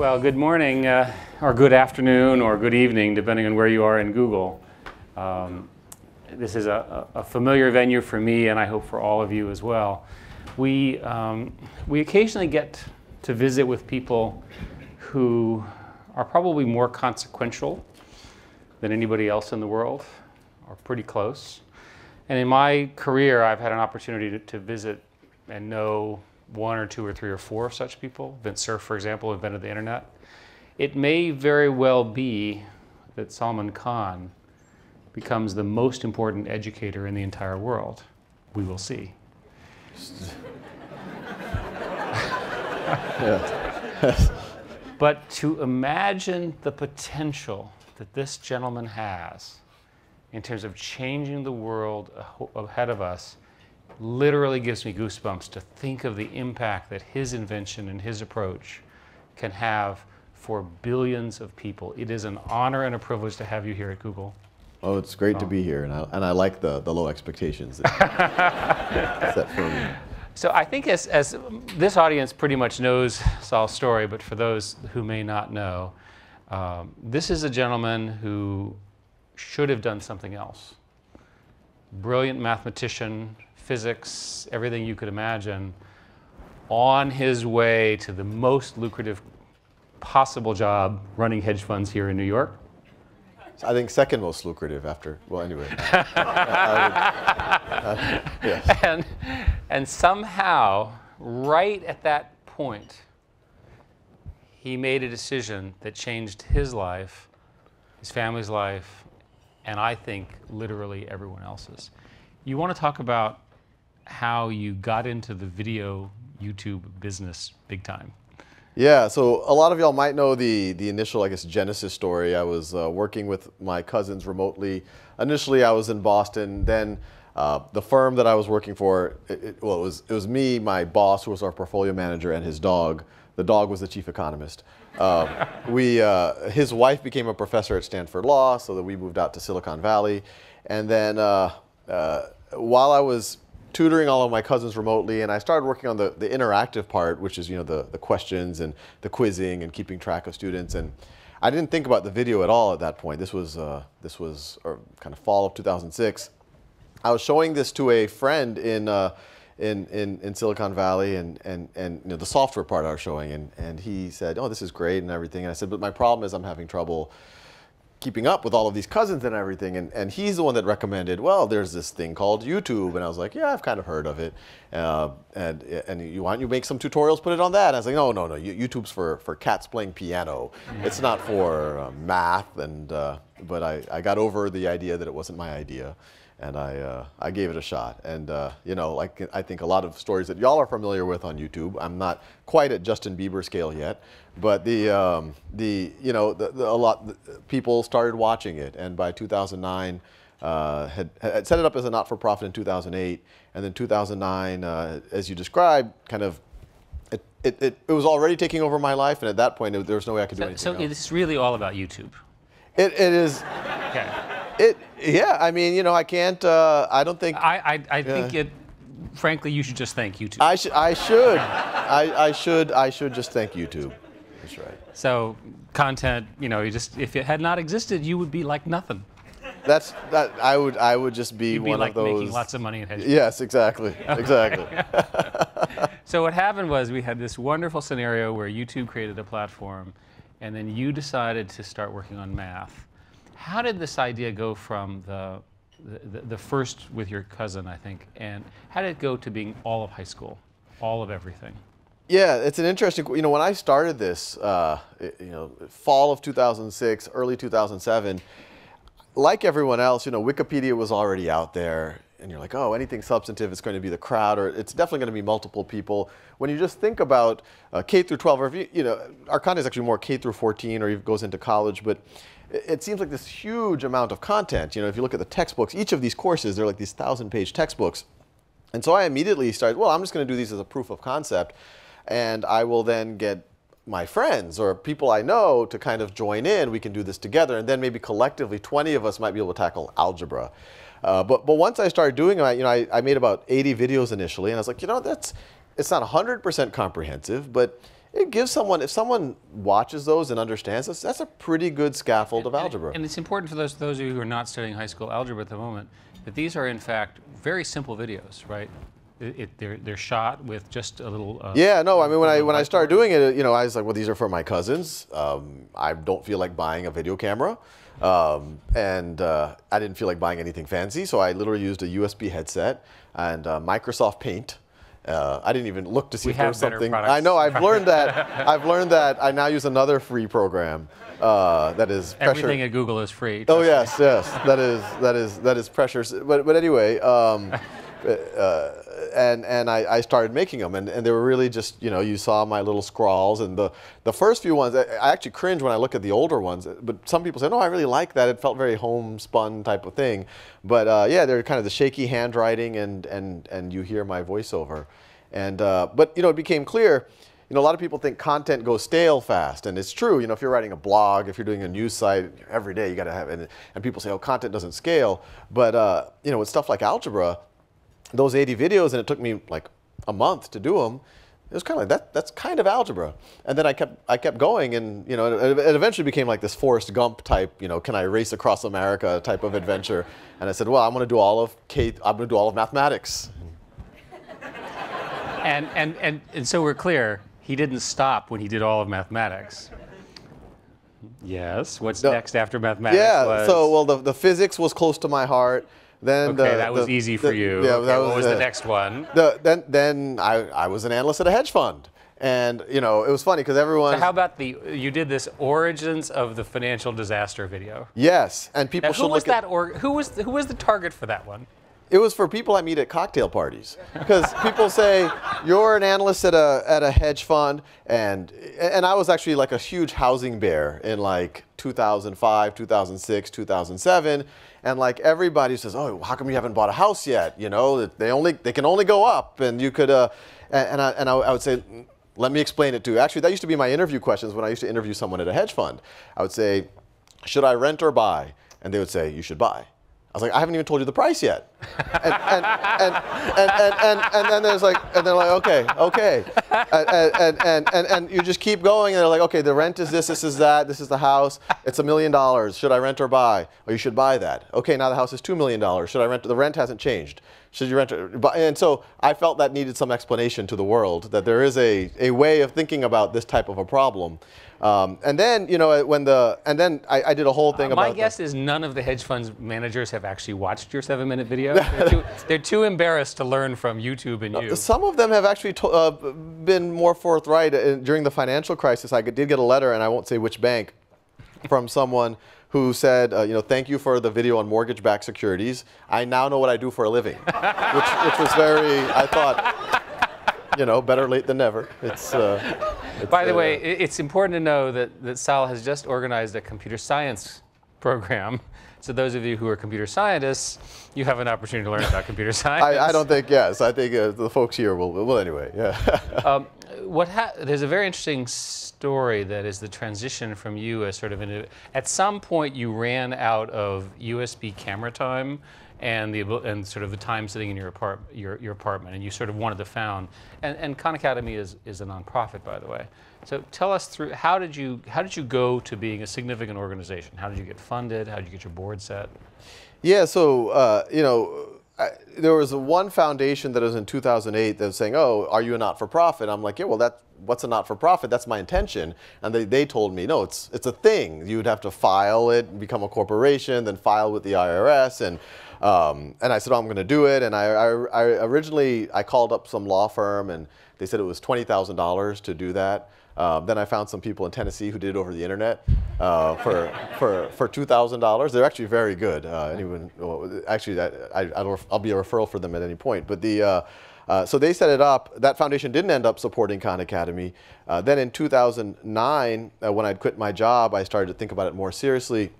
Well, good morning, uh, or good afternoon, or good evening, depending on where you are in Google. Um, this is a, a, familiar venue for me, and I hope for all of you as well. We, um, we occasionally get to visit with people who are probably more consequential than anybody else in the world, or pretty close. And in my career, I've had an opportunity to, to visit and know one or two or three or four such people. Vint Cerf, for example, invented the internet. It may very well be that Salman Khan becomes the most important educator in the entire world. We will see. but to imagine the potential that this gentleman has in terms of changing the world ahead of us literally gives me goosebumps to think of the impact that his invention and his approach can have for billions of people. It is an honor and a privilege to have you here at Google. Oh, it's great oh. to be here, and I, and I like the, the low expectations set for me. So I think as, as this audience pretty much knows Sal's story, but for those who may not know, um, this is a gentleman who should have done something else. Brilliant mathematician, physics, everything you could imagine, on his way to the most lucrative possible job running hedge funds here in New York. I think second most lucrative after, well, anyway. and, and somehow, right at that point, he made a decision that changed his life, his family's life, and I think literally everyone else's. You want to talk about how you got into the video YouTube business big time. Yeah, so a lot of y'all might know the the initial, I guess, genesis story. I was uh, working with my cousins remotely. Initially, I was in Boston. Then uh, the firm that I was working for, it, it, well, it was it was me, my boss, who was our portfolio manager, and his dog. The dog was the chief economist. Uh, we, his wife became a professor at Stanford Law, so that we moved out to Silicon Valley. And then uh, uh, while I was tutoring all of my cousins remotely, and I started working on the, the interactive part, which is you know the, the questions and the quizzing and keeping track of students. And I didn't think about the video at all at that point. This was uh, this was kind of fall of 2006. I was showing this to a friend in. Uh, in, in, in Silicon Valley and, and, and you know, the software part I was showing and, and he said, oh, this is great and everything. And I said, but my problem is I'm having trouble keeping up with all of these cousins and everything. And, and he's the one that recommended, well, there's this thing called YouTube. And I was like, yeah, I've kind of heard of it. Uh, and, and you want you make some tutorials, put it on that. And I was like, no, no, no, YouTube's for, for cats playing piano. It's not for uh, math. And, uh, but I, I got over the idea that it wasn't my idea and I, uh, I gave it a shot. And uh, you know, like I think a lot of stories that y'all are familiar with on YouTube. I'm not quite at Justin Bieber scale yet, but the um, the you know the, the, a lot the, people started watching it, and by 2009. Uh, had, had, set it up as a not-for-profit in 2008, and then 2009, uh, as you described, kind of it, it, it, it, was already taking over my life, and at that point, there was no way I could so, do anything. So else. it's really all about YouTube. It, it is. Okay. It yeah. I mean, you know, I can't. Uh, I don't think. I I, I think it. Frankly, you should just thank YouTube. I should. I should. I, I should. I should just thank YouTube. That's right. So content, you know, you just if it had not existed, you would be like nothing. That's that. I would. I would just be You'd one like of those. making lots of money in hedge. Yes, exactly. Exactly. so what happened was we had this wonderful scenario where YouTube created a platform, and then you decided to start working on math. How did this idea go from the, the, the, first with your cousin, I think, and how did it go to being all of high school, all of everything? Yeah, it's an interesting. You know, when I started this, uh, you know, fall of 2006, early 2007, like everyone else, you know, Wikipedia was already out there, and you're like, oh, anything substantive, is going to be the crowd, or it's definitely going to be multiple people. When you just think about uh, K through 12, or if you, you know, our content is actually more K through 14, or it goes into college, but it seems like this huge amount of content. You know, if you look at the textbooks, each of these courses, they're like these thousand page textbooks. And so I immediately started, well, I'm just going to do these as a proof of concept. And I will then get my friends or people I know to kind of join in. We can do this together. And then maybe collectively, 20 of us might be able to tackle algebra. Uh, but, but once I started doing it, you know, I, I made about 80 videos initially. And I was like, you know, that's, it's not 100% comprehensive, but it gives someone, if someone watches those and understands this, that's a pretty good scaffold of algebra. And it's important for those, those of you who are not studying high school algebra at the moment that these are, in fact, very simple videos, right? It, it, they're, they're shot with just a little. Uh, yeah, no, I mean, when I, when I started doing it, you know, I was like, well, these are for my cousins. Um, I don't feel like buying a video camera. Um, and uh, I didn't feel like buying anything fancy, so I literally used a USB headset and uh, Microsoft Paint. Uh, I didn't even look to see We if there was something. products. I know. I've learned that. I've learned that. I now use another free program uh, that is pressure. Everything at Google is free. Oh yes, yes. That is that is that is pressure. But but anyway, um, uh, and and I, I started making them, and, and they were really just you know you saw my little scrawls, and the the first few ones I I actually cringe when I look at the older ones. But some people say no, I really like that. It felt very homespun type of thing. But uh, yeah, they're kind of the shaky handwriting, and and and you hear my voiceover, and uh, but you know it became clear you know, a lot of people think content goes stale fast, and it's true. You know, if you're writing a blog, if you're doing a news site, every day you got to have, and, and people say, oh, content doesn't scale. But, uh, you know, with stuff like algebra, those 80 videos, and it took me like a month to do them, it was kind of like, that, that's kind of algebra. And then I kept, I kept going, and, you know, it, it eventually became like this Forrest Gump type, you know, can I race across America type of adventure. And I said, well, I'm going to do all of K, I'm going to do all of mathematics. And, and, and, and so we're clear, he didn't stop when he did all of mathematics. Yes. What's No. next after mathematics? Yeah. was- So well, the, the physics was close to my heart. Then Okay, the- that was the- easy for the- you. Yeah. Okay, that what was the next one? The, then then I, I was an analyst at a hedge fund, and you know it was funny because everyone. So how about the you did this origins of the financial disaster video? yes, and people Now, should who was look at. that or who was who was the target for that one? It was for people I meet at cocktail parties because people say you're an analyst at a at a hedge fund, and and I was actually like a huge housing bear in like 2005, 2006, 2007, and like everybody says, oh, how come you haven't bought a house yet? You know, they only they can only go up, and you could, uh, and I, and I would say. Let me explain it to you. Actually, that used to be my interview questions when I used to interview someone at a hedge fund. I would say, should I rent or buy? And they would say, you should buy. I was like, I haven't even told you the price yet. And, and, and, and, and, and, and then there's like, and they're like, okay, okay. And, and, and, and, and you just keep going, and they're like, okay, the rent is this, this is that, this is the house. It's a million dollars. Should I rent or buy? Oh, you should buy that. Okay, now the house is $2 million. Should I rent? The rent hasn't changed. Should you rent it? And so I felt that needed some explanation to the world, that there is a, a way of thinking about this type of a problem. Um, and then, you know, when the, and then I, I did a whole thing Uh, about My the- guess is none of the hedge funds managers have actually watched your seven-minute video. They're too, they're too embarrassed to learn from YouTube and you. Some of them have actually uh, been more forthright. Uh, During the financial crisis, I did get a letter, and I won't say which bank, from someone who said, uh, you know, thank you for the video on mortgage-backed securities. I now know what I do for a living, which, which was very, I thought, you know, better late than never. It's. Uh, it's, By the uh, way, it's important to know that, that Sal has just organized a computer science program. So those of you who are computer scientists, you have an opportunity to learn about computer science. I, I don't think yes. I think uh, the folks here will. Well, anyway, yeah. Um, what ha- there's a very interesting story that is the transition from you as sort of an, at some point you ran out of USB camera time and the and sort of the time sitting in your apart your, your apartment and you sort of wanted to found and, and Khan Academy is, is a nonprofit by the way. So tell us through how did you how did you go to being a significant organization? How did you get funded? How did you get your board set? Yeah, so uh, you know, There was one foundation that was in 2008 that was saying, "Oh, are you a not-for-profit?" I'm like, "Yeah, well, that what's a not-for-profit? That's my intention." And they, they told me, "No, it's it's a thing. You would have to file it, become a corporation, then file with the IRS." And um, and I said, oh, "I'm going to do it." And I, I, I originally I called up some law firm, and they said it was twenty thousand dollars to do that. Um, then I found some people in Tennessee who did it over the internet uh, for for for two thousand dollars. They're actually very good. Uh, anyone, well, actually, I, I, I'll, I'll be a referral for them at any point. But the uh, uh, so they set it up. That foundation didn't end up supporting Khan Academy. Uh, then in 2009, uh, when I'd quit my job, I started to think about it more seriously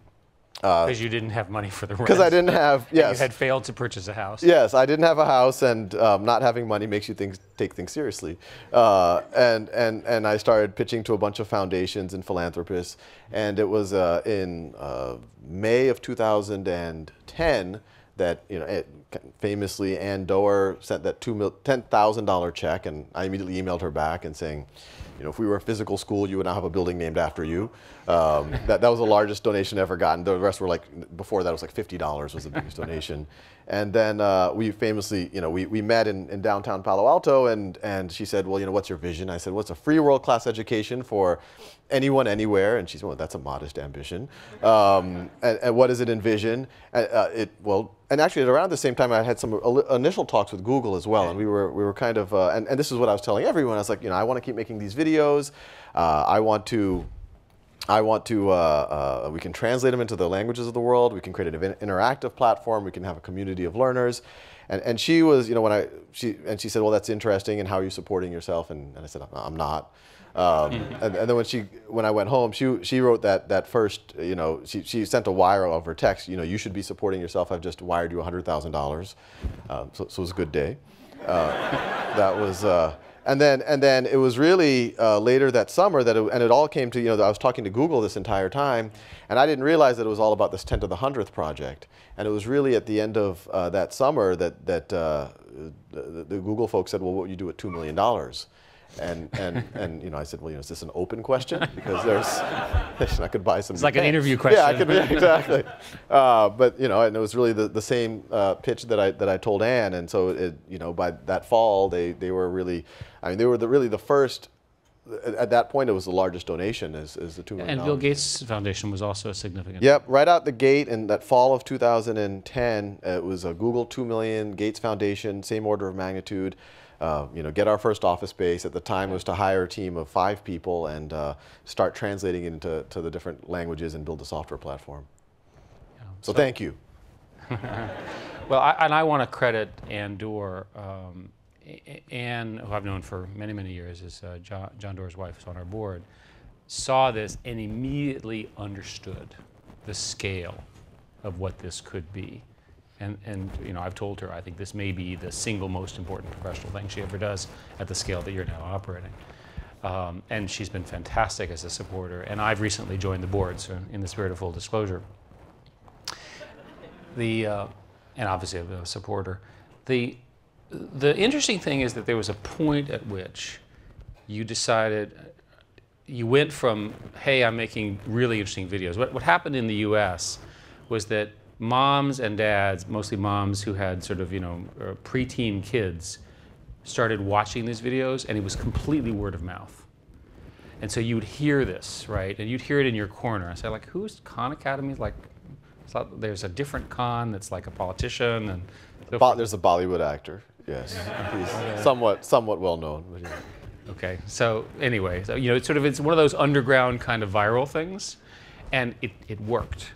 Because you didn't have money for the rent. because I didn't have You yes. had failed to purchase a house. Yes, I didn't have a house, and um, not having money makes you think, take things seriously. Uh, and, and, and I started pitching to a bunch of foundations and philanthropists. And it was uh, in uh, May of 2010 that, you know, it, famously Ann Doerr sent that two mil- $10,000 check, and I immediately emailed her back and saying, you know, if we were a physical school, you would now have a building named after you. Um, that, that was the largest donation ever gotten. The rest were like, before that it was like $50 was the biggest donation. And then uh, we famously, you know, we, we met in, in downtown Palo Alto and, and she said, well, you know, what's your vision? I said, what's a free world-class education for anyone, anywhere? And she said, well, that's a modest ambition. Um, and, and, what does it envision? Uh, it, well, and actually at around the same time, I had some initial talks with Google as well. And we were, we were kind of, uh, and, and this is what I was telling everyone. I was like, you know, I want to keep making these videos. Uh, I want to I want to, uh, uh, we can translate them into the languages of the world. We can create an interactive platform. We can have a community of learners. And, and she was, you know, when I, she, and she said, well, that's interesting. And how are you supporting yourself? And, and I said, I'm not. Um, and, and, then when she, when I went home, she, she wrote that, that first, you know, she, she sent a wire of her text, you know, you should be supporting yourself. I've just wired you $100,000. Um, so, so it was a good day. Uh, that was, uh, and then, and then it was really uh, later that summer that, it, and it all came to, you know, I was talking to Google this entire time, and I didn't realize that it was all about this 10 to the 100th project. And it was really at the end of uh, that summer that, that uh, the, the, Google folks said, well, what would you do with $2 million? And, and, and you know, I said, well, you know, is this an open question? Because there's, I could buy some. It's like an interview question. Yeah, I could, yeah, exactly. Uh, but you know, and it was really the, the same uh, pitch that I that I told Ann, and so it, you know, by that fall, they they were really, I mean, they were the, really the first. At that point, it was the largest donation, is, is the two million. And Bill Gates Foundation was also a significant. Yep, right out the gate in that fall of 2010, it was a Google two million, Gates Foundation, same order of magnitude uh, you know, get our first office space. At the time, was to hire a team of five people and uh, start translating it into to the different languages and build a software platform. Yeah. So, so, thank you. well, I, and I want to credit Ann Doerr. Um, Ann, who I've known for many, many years, is uh, John, John Doerr's wife, is on our board, saw this and immediately understood the scale of what this could be. And, and you know, I've told her I think this may be the single most important professional thing she ever does at the scale that you're now operating. Um, and she's been fantastic as a supporter. And I've recently joined the board, so in the spirit of full disclosure. The, uh, and obviously I'm a supporter. The, the interesting thing is that there was a point at which you decided, you went from, hey, I'm making really interesting videos. What, what happened in the US was that moms and dads, mostly moms who had sort of, you know, uh, preteen kids, started watching these videos and it was completely word of mouth. And so you would hear this, right? And you'd hear it in your corner. I say, like, who's Khan Academy? Like, there's a different Khan that's like a politician and. So there's a Bollywood actor. Yes, he's somewhat somewhat well known. Okay, so anyway, so you know, it's sort of it's one of those underground kind of viral things, and it, it worked.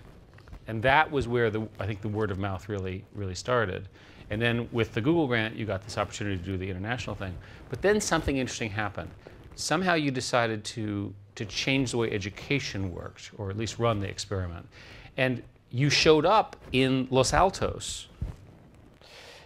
And that was where the, I think the word of mouth really, really started. And then with the Google grant, you got this opportunity to do the international thing. But then something interesting happened. Somehow you decided to, to change the way education worked, or at least run the experiment. And you showed up in Los Altos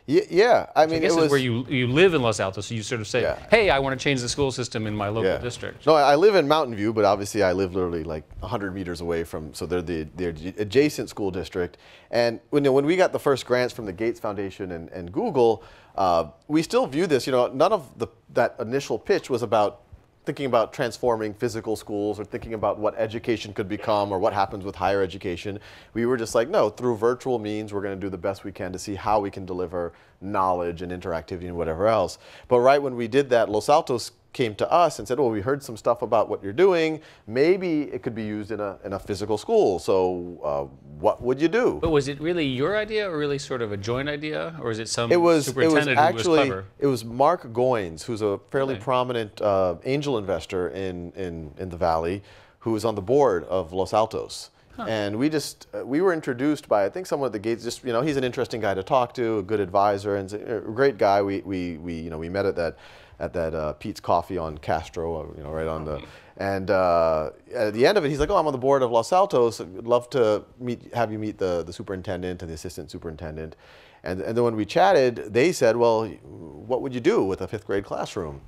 yeah, I mean, so I guess it was where you you live in Los Altos, so you sort of say, yeah. "Hey, I want to change the school system in my local yeah. district." No, I live in Mountain View, but obviously I live literally like 100 meters away from, so they're the they're adjacent school district. And when you know, when we got the first grants from the Gates Foundation and, and Google, uh, we still view this. You know, none of the that initial pitch was about thinking about transforming physical schools or thinking about what education could become or what happens with higher education. We were just like, no, through virtual means, we're going to do the best we can to see how we can deliver knowledge and interactivity and whatever else. But right when we did that, Los Altos came to us and said, well, we heard some stuff about what you're doing. Maybe it could be used in a, in a physical school. So uh, what would you do? But was it really your idea or really sort of a joint idea? Or is it some it was, superintendent it was actually, who was clever? It was Mark Goines, who's a fairly okay. prominent uh, angel investor in, in, in the Valley, who is on the board of Los Altos. Huh. And we just, uh, we were introduced by, I think someone at the Gates, just, you know, he's an interesting guy to talk to, a good advisor, and a great guy. We, we, we you know, we met at that, at that uh, Peet's Coffee on Castro, uh, you know, right on the, and uh, at the end of it, he's like, oh, I'm on the board of Los Altos. I'd love to meet, have you meet the, the superintendent and the assistant superintendent. And, and then when we chatted, they said, well, what would you do with a fifth grade classroom?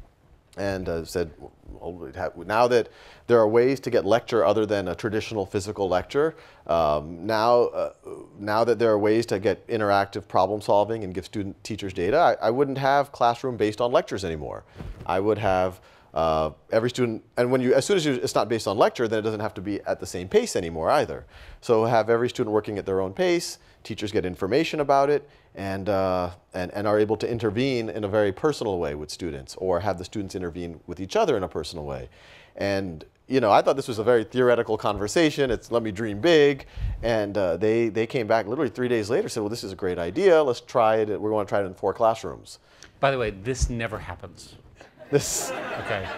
And uh, said, well, now that there are ways to get lecture other than a traditional physical lecture, um, now, uh, now that there are ways to get interactive problem solving and give student teachers data, I, I wouldn't have classroom based on lectures anymore. I would have uh, every student, and when you, as soon as you, it's not based on lecture, then it doesn't have to be at the same pace anymore either. So have every student working at their own pace, teachers get information about it, and, uh, and, and are able to intervene in a very personal way with students, or have the students intervene with each other in a personal way. And you know, I thought this was a very theoretical conversation. It's let me dream big, and uh, they they came back literally three days later said, well, this is a great idea. Let's try it. We're going to try it in four classrooms. By the way, this never happens. This Okay,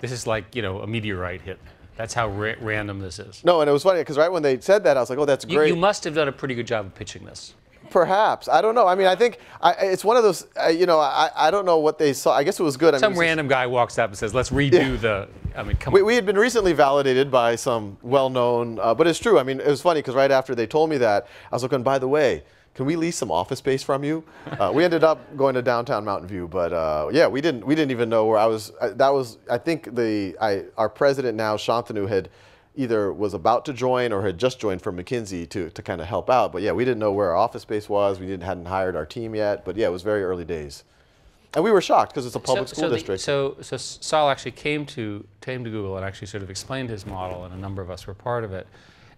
this is like you know a meteorite hit. That's how ra- random this is. no, and it was funny because right when they said that, I was like, oh, that's You, great. you must have done a pretty good job of pitching this. Perhaps I don't know. I mean, I think I, it's one of those. Uh, you know, I, I don't know what they saw. I guess it was good. I Some mean, it was- random guy walks up and says, "Let's redo the." I mean, come We, on. we had been recently validated by some well-known, uh, but it's true. I mean, it was funny because right after they told me that, I was like, "And By the way, can we lease some office space from you? Uh, we ended up going to downtown Mountain View, but uh, yeah, we didn't. We didn't even know where I was. Uh, that was, I think, the I, our president now, Shantanu, had either was about to join or had just joined from McKinsey to to kind of help out. But yeah, we didn't know where our office space was. We didn't hadn't hired our team yet. But yeah, it was very early days, and we were shocked because it's a public so, school so district. The, so, so Sal actually came to came to Google and actually sort of explained his model, and a number of us were part of it.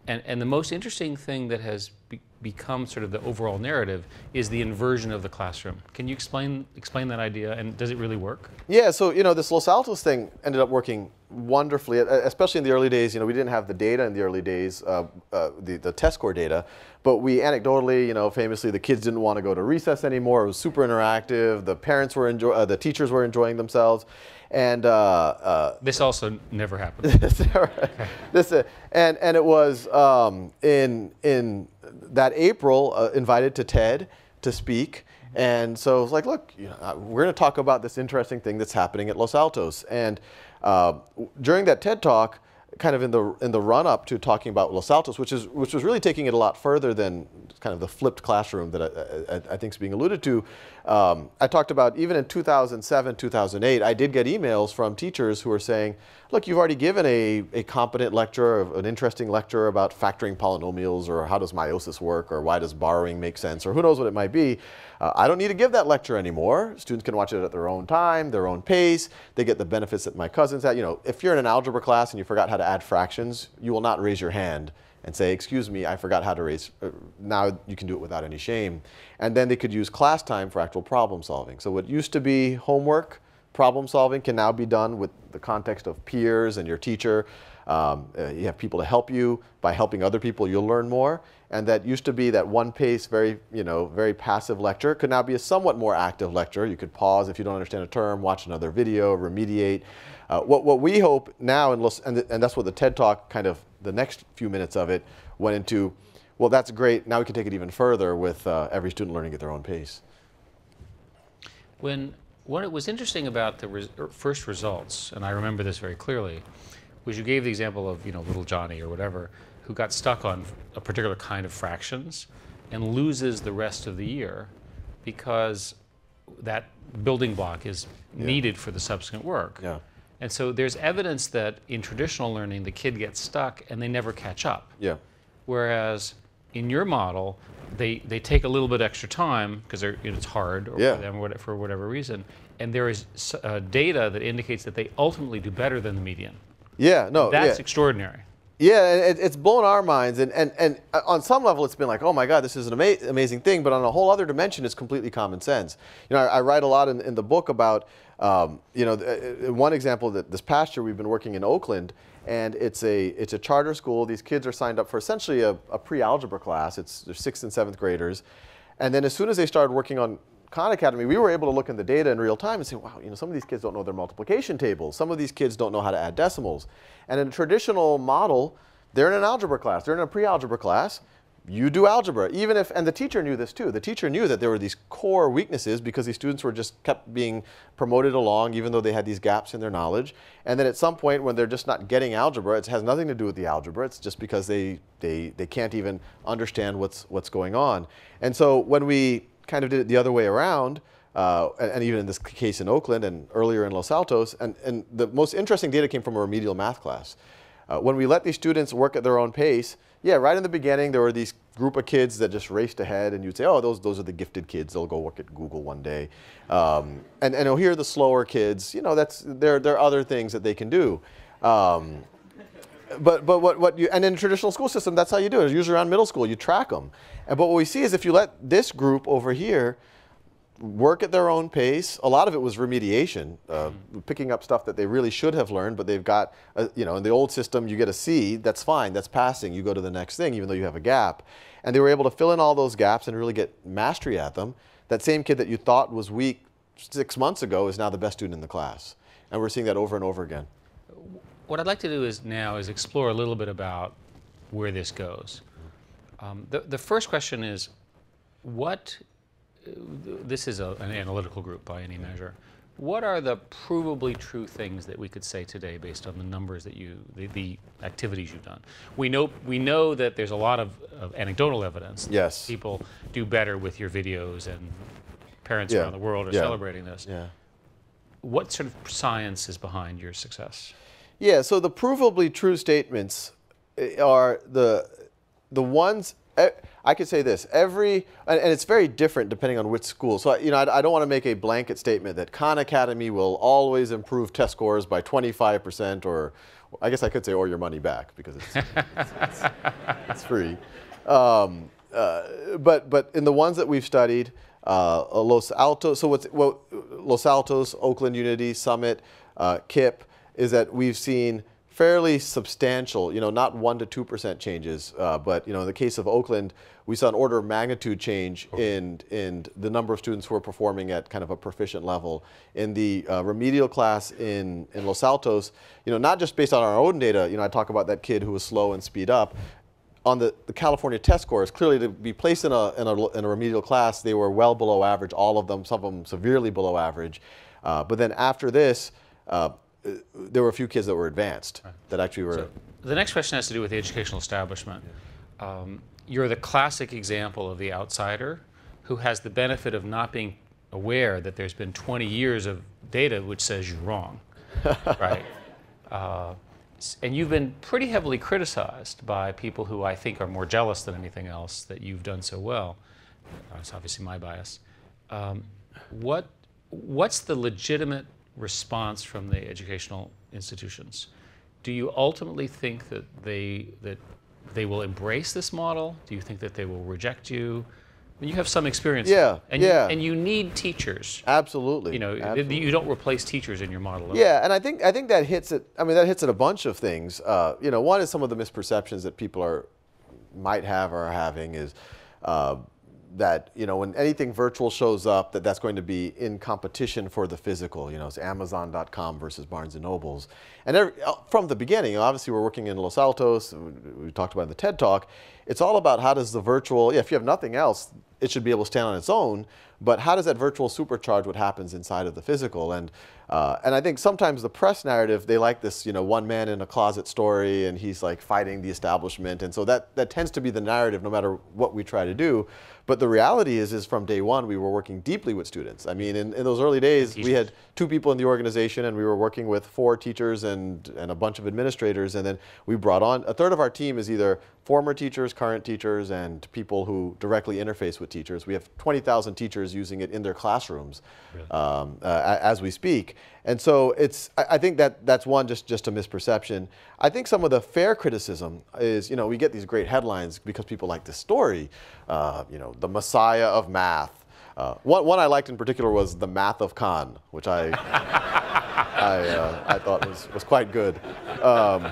And and the most interesting thing that has be, become sort of the overall narrative is the inversion of the classroom. Can you explain explain that idea, and does it really work? Yeah, so you know this Los Altos thing ended up working wonderfully, especially in the early days. You know, we didn't have the data in the early days, uh, uh, the the test score data, but we anecdotally, you know, famously, the kids didn't want to go to recess anymore. It was super interactive. The parents were enjoy, uh, the teachers were enjoying themselves, and uh, uh, This also never happened. this, uh, and and it was um, in in that April uh, invited to TED to speak, and so it was like, look, you know, uh, we're going to talk about this interesting thing that's happening at Los Altos, and uh, during that TED talk. Kind of in the in the run up to talking about Los Altos, which is which was really taking it a lot further than kind of the flipped classroom that I, I, I think is being alluded to. Um, I talked about even in 2007, 2008, I did get emails from teachers who were saying, look, you've already given a, a competent lecture, an interesting lecture about factoring polynomials or how does meiosis work or why does borrowing make sense or who knows what it might be. Uh, I don't need to give that lecture anymore. Students can watch it at their own time, their own pace. They get the benefits that my cousins had. You know, if you're in an algebra class and you forgot how to add fractions, you will not raise your hand and say, excuse me, I forgot how to raise. Uh, now you can do it without any shame. And then they could use class time for actual problem solving. So what used to be homework, problem solving can now be done with the context of peers and your teacher. Um, uh, you have people to help you. By helping other people, you'll learn more. And that used to be that one pace, very, you know, very passive lecture could now be a somewhat more active lecture. You could pause if you don't understand a term, watch another video, remediate. Uh, what, what we hope now, and, and, and that's what the TED Talk kind of, the next few minutes of it went into, well, that's great. Now we can take it even further with uh, every student learning at their own pace. When what it was interesting about the res, first results, and I remember this very clearly, was you gave the example of you know little Johnny or whatever who got stuck on a particular kind of fractions and loses the rest of the year because that building block is Yeah. needed for the subsequent work. Yeah. And so there's evidence that in traditional learning the kid gets stuck and they never catch up. Yeah. Whereas in your model, they, they take a little bit extra time because it's hard or Yeah. for them for whatever reason. And there is uh, data that indicates that they ultimately do better than the median. Yeah, no, That's yeah. extraordinary. Yeah, it, it's blown our minds, and, and, and uh, on some level, it's been like, oh my God, this is an ama- amazing thing. But on a whole other dimension, it's completely common sense. You know, I, I write a lot in, in the book about, um, you know, th- uh, one example that this past year we've been working in Oakland, and it's a it's a charter school. These kids are signed up for essentially a, a pre-algebra class. It's they're sixth and seventh graders, and then as soon as they started working on Khan Academy, we were able to look in the data in real time and say, wow, you know, some of these kids don't know their multiplication tables. Some of these kids don't know how to add decimals. And in a traditional model, they're in an algebra class. They're in a pre-algebra class. You do algebra, even if, and the teacher knew this too. The teacher knew that there were these core weaknesses because these students were just kept being promoted along, even though they had these gaps in their knowledge. And then at some point, when they're just not getting algebra, it has nothing to do with the algebra. It's just because they they they can't even understand what's what's going on. And so when we kind of did it the other way around, uh, and, and even in this case in Oakland and earlier in Los Altos, and, and the most interesting data came from a remedial math class. uh, when we let these students work at their own pace, yeah, right in the beginning there were these group of kids that just raced ahead, and you'd say, oh, those those are the gifted kids. They'll go work at Google one day. Um, and and here are the slower kids. You know, that's there there are other things that they can do. Um, but but what, what you and in a traditional school system that's how you do it usually around middle school you track them and but what we see is if you let this group over here work at their own pace. A lot of it was remediation, uh, picking up stuff that they really should have learned, but they've got, a, you know, in the old system, you get a C, that's fine, that's passing. You go to the next thing, even though you have a gap. And they were able to fill in all those gaps and really get mastery at them. That same kid that you thought was weak six months ago is now the best student in the class. And we're seeing that over and over again. What I'd like to do is now is explore a little bit about where this goes. Um, the, the first question is, what this is a, an analytical group by any measure. What are the provably true things that we could say today based on the numbers that you, the, the activities you've done? We know, we know that there's a lot of, of anecdotal evidence. Yes. People do better with your videos and parents Yeah. around the world are Yeah. celebrating this. Yeah. What sort of science is behind your success? Yeah, so the provably true statements eh, are the the ones eh, I could say this every and, it's very different depending on which school. So you know I, I don't want to make a blanket statement that Khan Academy will always improve test scores by 25 percent or I guess I could say or your money back because it's it's, it's, it's free. Um, uh, but but in the ones that we've studied, uh, Los Altos. So what's what, Los Altos, Oakland Unity, Summit, uh, KIPP is that we've seen fairly substantial, you know, not one to two percent changes, uh, but you know, in the case of Oakland, we saw an order of magnitude change in in the number of students who are performing at kind of a proficient level. In the uh, remedial class in in Los Altos, you know, not just based on our own data. You know, I talk about that kid who was slow and speed up on the, the California test scores, clearly to be placed in a, in, a, in a remedial class, they were well below average, all of them, some of them severely below average. Uh, but then after this, uh, there were a few kids that were advanced that actually were. The next question has to do with the educational establishment. Um, you're the classic example of the outsider who has the benefit of not being aware that there's been 20 years of data which says you're wrong, right? Uh, and you've been pretty heavily criticized by people who I think are more jealous than anything else that you've done so well. That's obviously my bias. Um, what, what's the legitimate response from the educational institutions? Do you ultimately think that they, that they will embrace this model? Do you think that they will reject you? I mean, you have some experience. Yeah, and yeah. You, and you need teachers. Absolutely. You know, absolutely. you don't replace teachers in your model. Yeah, and I think I think that hits it. I mean, that hits at a bunch of things. Uh, you know, one is some of the misperceptions that people are might have or are having is uh, that you know when anything virtual shows up, that that's going to be in competition for the physical. You know, it's Amazon.com versus Barnes and Nobles, and every, uh, from the beginning, obviously we're working in Los Altos. We, talked about in the TED Talk. It's all about how does the virtual. Yeah, if you have nothing else, it should be able to stand on its own. But how does that virtual supercharge what happens inside of the physical? And uh, and I think sometimes the press narrative they like this, you know, one man in a closet story, and he's like fighting the establishment, and so that that tends to be the narrative no matter what we try to do. But the reality is, is from day one we were working deeply with students. I mean, in, in those early days, we had two people in the organization, and we were working with four teachers and and a bunch of administrators, and then we brought on a third of our team is either former teachers, current teachers, and people who directly interface with teachers. We have 20,000 teachers using it in their classrooms um, uh, as we speak. And so it's, I think that that's one, just, just a misperception. I think some of the fair criticism is, you know, we get these great headlines because people like this story, uh, you know, the messiah of math. Uh, one, one I liked in particular was the math of Khan, which I, I, uh, I thought was, was quite good. Um,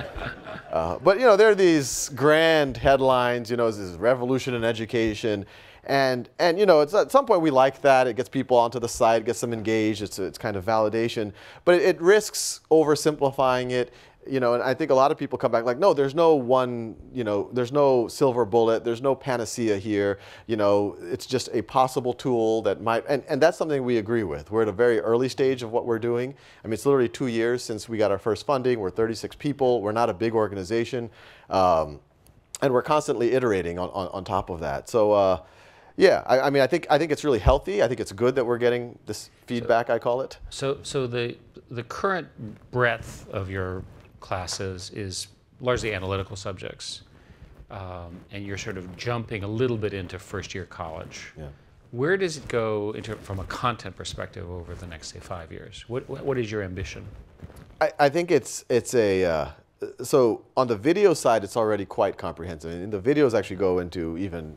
uh, but you know, there are these grand headlines. You know, this is revolution in education, and and you know, it's at some point we like that. It gets people onto the site, gets them engaged. It's it's kind of validation, but it, it risks oversimplifying it. You know, and I think a lot of people come back like, no, there's no one. You know, there's no silver bullet. There's no panacea here. You know, it's just a possible tool that might, and, and that's something we agree with. We're at a very early stage of what we're doing. I mean, it's literally two years since we got our first funding. We're 36 people. We're not a big organization. Um, and we're constantly iterating on, on, on top of that. So, uh, yeah, I, I mean, I think, I think it's really healthy. I think it's good that we're getting this feedback, I call it. So, so the the current breadth of your classes is largely analytical subjects, um, and you're sort of jumping a little bit into first year college. Yeah. Where does it go into, from a content perspective over the next, say, five years? What, what is your ambition? I, I think it's it's a uh, so on the video side, it's already quite comprehensive, and the videos actually go into even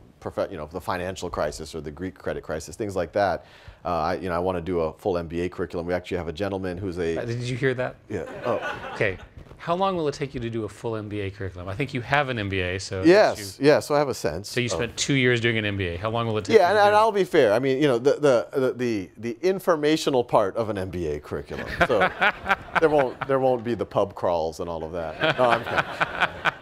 you know the financial crisis or the Greek credit crisis, things like that. Uh, I, you know, I want to do a full MBA curriculum. We actually have a gentleman who's Uh, a Did you hear that? yeah. Oh, Okay. How long will it take you to do a full MBA curriculum? I think you have an MBA, so yes, You, yeah. So I have a sense. so you of- spent two years doing an MBA. How long will it take? Yeah, you and, and? I'll be fair. I mean, you know, the the the the, informational part of an MBA curriculum. So there won't there won't be the pub crawls and all of that. No.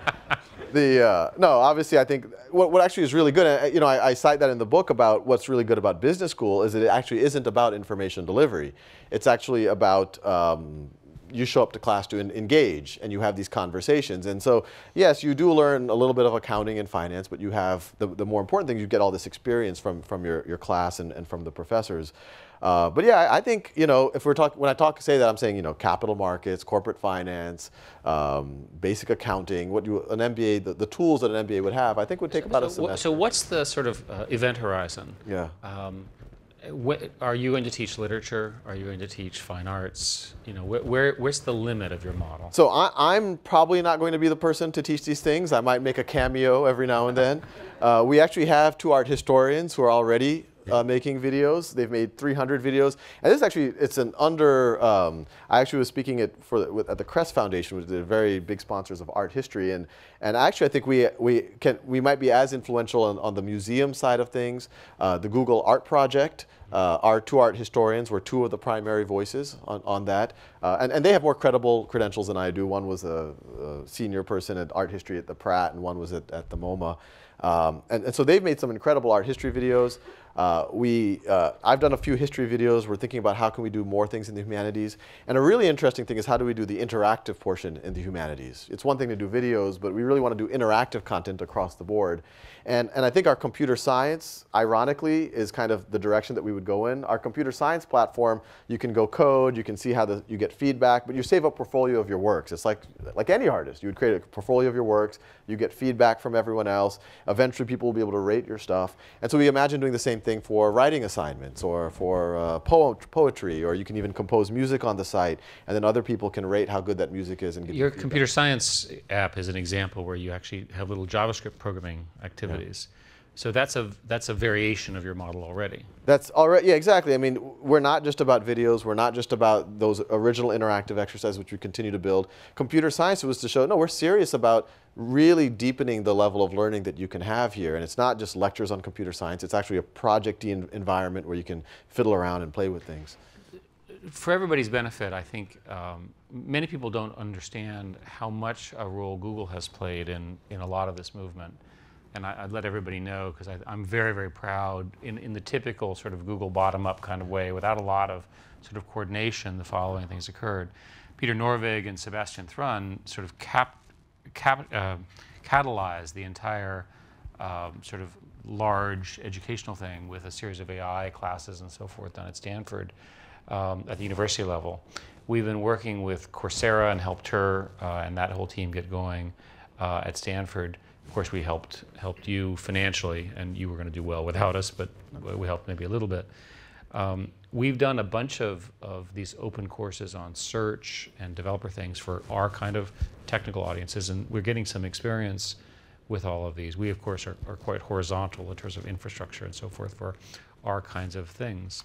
The uh, no, obviously, I think what, what actually is really good. You know, I, I cite that in the book about what's really good about business school is that it actually isn't about information delivery. It's actually about um, you show up to class to engage and you have these conversations. And so, yes, you do learn a little bit of accounting and finance, but you have the, the more important thing, you get all this experience from, from your, your class and, and from the professors. Uh, but yeah, I, think, you know, if we're talking, when I talk, to say that, I'm saying, you know, capital markets, corporate finance, um, basic accounting, what you, an MBA, the, the tools that an MBA would have, I think would take about a so, wha- semester. so what's the sort of uh, event horizon? yeah. Um, wh- are you going to teach literature? Are you going to teach fine arts? You know, wh- where, where's the limit of your model? So I, I'm probably not going to be the person to teach these things. I might make a cameo every now and then. Uh, we actually have two art historians who are already uh, making videos. They've made 300 videos, and this is actually it's an under. Um, I actually was speaking at for the, with, at the Kress Foundation, which is a very big sponsors of art history, and and actually I think we we can we might be as influential on, on the museum side of things. Uh, the Google Art Project. Uh, our two art historians were two of the primary voices on, on that. Uh, and, and they have more credible credentials than I do. One was a, a senior person at art history at the Pratt, and one was at, at the MoMA. Um, and, and so they've made some incredible art history videos. Uh, we, uh, I've done a few history videos. We're thinking about how can we do more things in the humanities. And a really interesting thing is how do we do the interactive portion in the humanities? It's one thing to do videos, but we really want to do interactive content across the board. And, and I think our computer science, ironically, is kind of the direction that we would go in. Our computer science platform, you can go code, you can see how the, you get feedback, but you save a portfolio of your works. It's like, like any artist. You would create a portfolio of your works, you get feedback from everyone else. Eventually, people will be able to rate your stuff. And so we imagine doing the same thing for writing assignments or for uh, poem, poetry, or you can even compose music on the site, and then other people can rate how good that music is and give you Your computer science app is an example where you actually have little JavaScript programming activities. So that's a that's a variation of your model already. That's already, yeah, exactly. I mean, we're not just about videos. We're not just about those original interactive exercises, which we continue to build. Computer science was to show, no, we're serious about really deepening the level of learning that you can have here. And it's not just lectures on computer science. It's actually a project environment where you can fiddle around and play with things. For everybody's benefit, I think um, many people don't understand how much a role Google has played in, in a lot of this movement. And I, I'd let everybody know because I'm very, very proud in, in the typical sort of Google bottom up kind of way, without a lot of sort of coordination, the following things occurred. Peter Norvig and Sebastian Thrun sort of cap, cap, uh, catalyzed the entire um, sort of large educational thing with a series of AI classes and so forth done at Stanford um, at the university level. We've been working with Coursera and helped her uh, and that whole team get going uh, at Stanford. Of course, we helped helped you financially, and you were going to do well without us, but we helped maybe a little bit. Um, we've done a bunch of, of these open courses on search and developer things for our kind of technical audiences, and we're getting some experience with all of these. We, of course, are, are quite horizontal in terms of infrastructure and so forth for our kinds of things.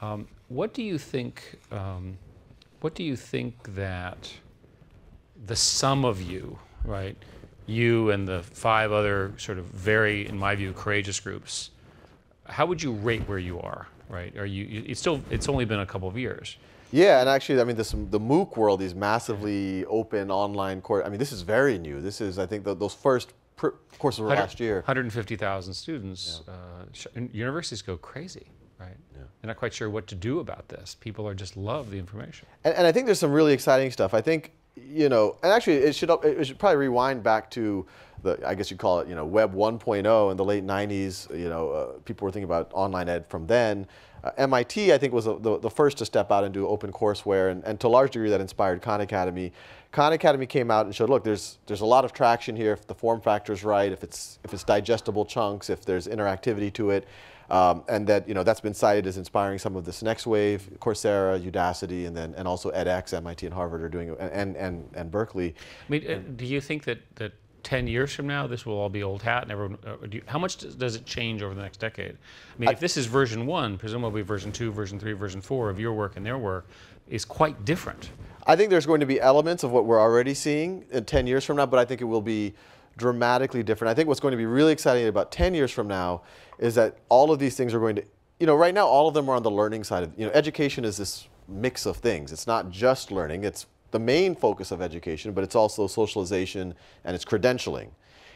Um, what do you think? Um, what do you think that the sum of you, right, you and the five other sort of very, in my view, courageous groups, how would you rate where you are? Right? Are you? you- It's still. It's only been a couple of years. Yeah, and actually, I mean, this, the MOOC world, these massively open online course. I mean, this is very new. This is, I think, the, those first courses were last year. 150,000 students. Uh, sh- universities go crazy, right? They're not quite sure what to do about this. People are just love the information. And, and I think there's some really exciting stuff. I think, you know, and actually, it should, it should probably rewind back to the I guess you'd call it, you know, Web 1.0 in the late 90s. You know, uh, people were thinking about online ed from then. Uh, MIT, I think, was the, the first to step out and do open courseware, and, and to a large degree that inspired Khan Academy. Khan Academy came out and showed, look, there's there's a lot of traction here if the form factor is right, if it's if it's digestible chunks, if there's interactivity to it. Um, and that you know that's been cited as inspiring some of this next wave, Coursera, Udacity, and then and also edX, MIT and Harvard are doing, and and and Berkeley. I mean, uh, do you think that that 10 years from now, this will all be old hat, and everyone. Uh, you, how much does, does, it change over the next decade? I mean, I, if this is version one, presumably version two, version three, version four of your work and their work is quite different. I think there's going to be elements of what we're already seeing in 10 years from now, but I think it will be dramatically different. I think what's going to be really exciting about 10 years from now is that all of these things are going to, you know, right now all of them are on the learning side of, you know, education is this mix of things. It's not just learning, it's the main focus of education, but it's also socialization and it's credentialing.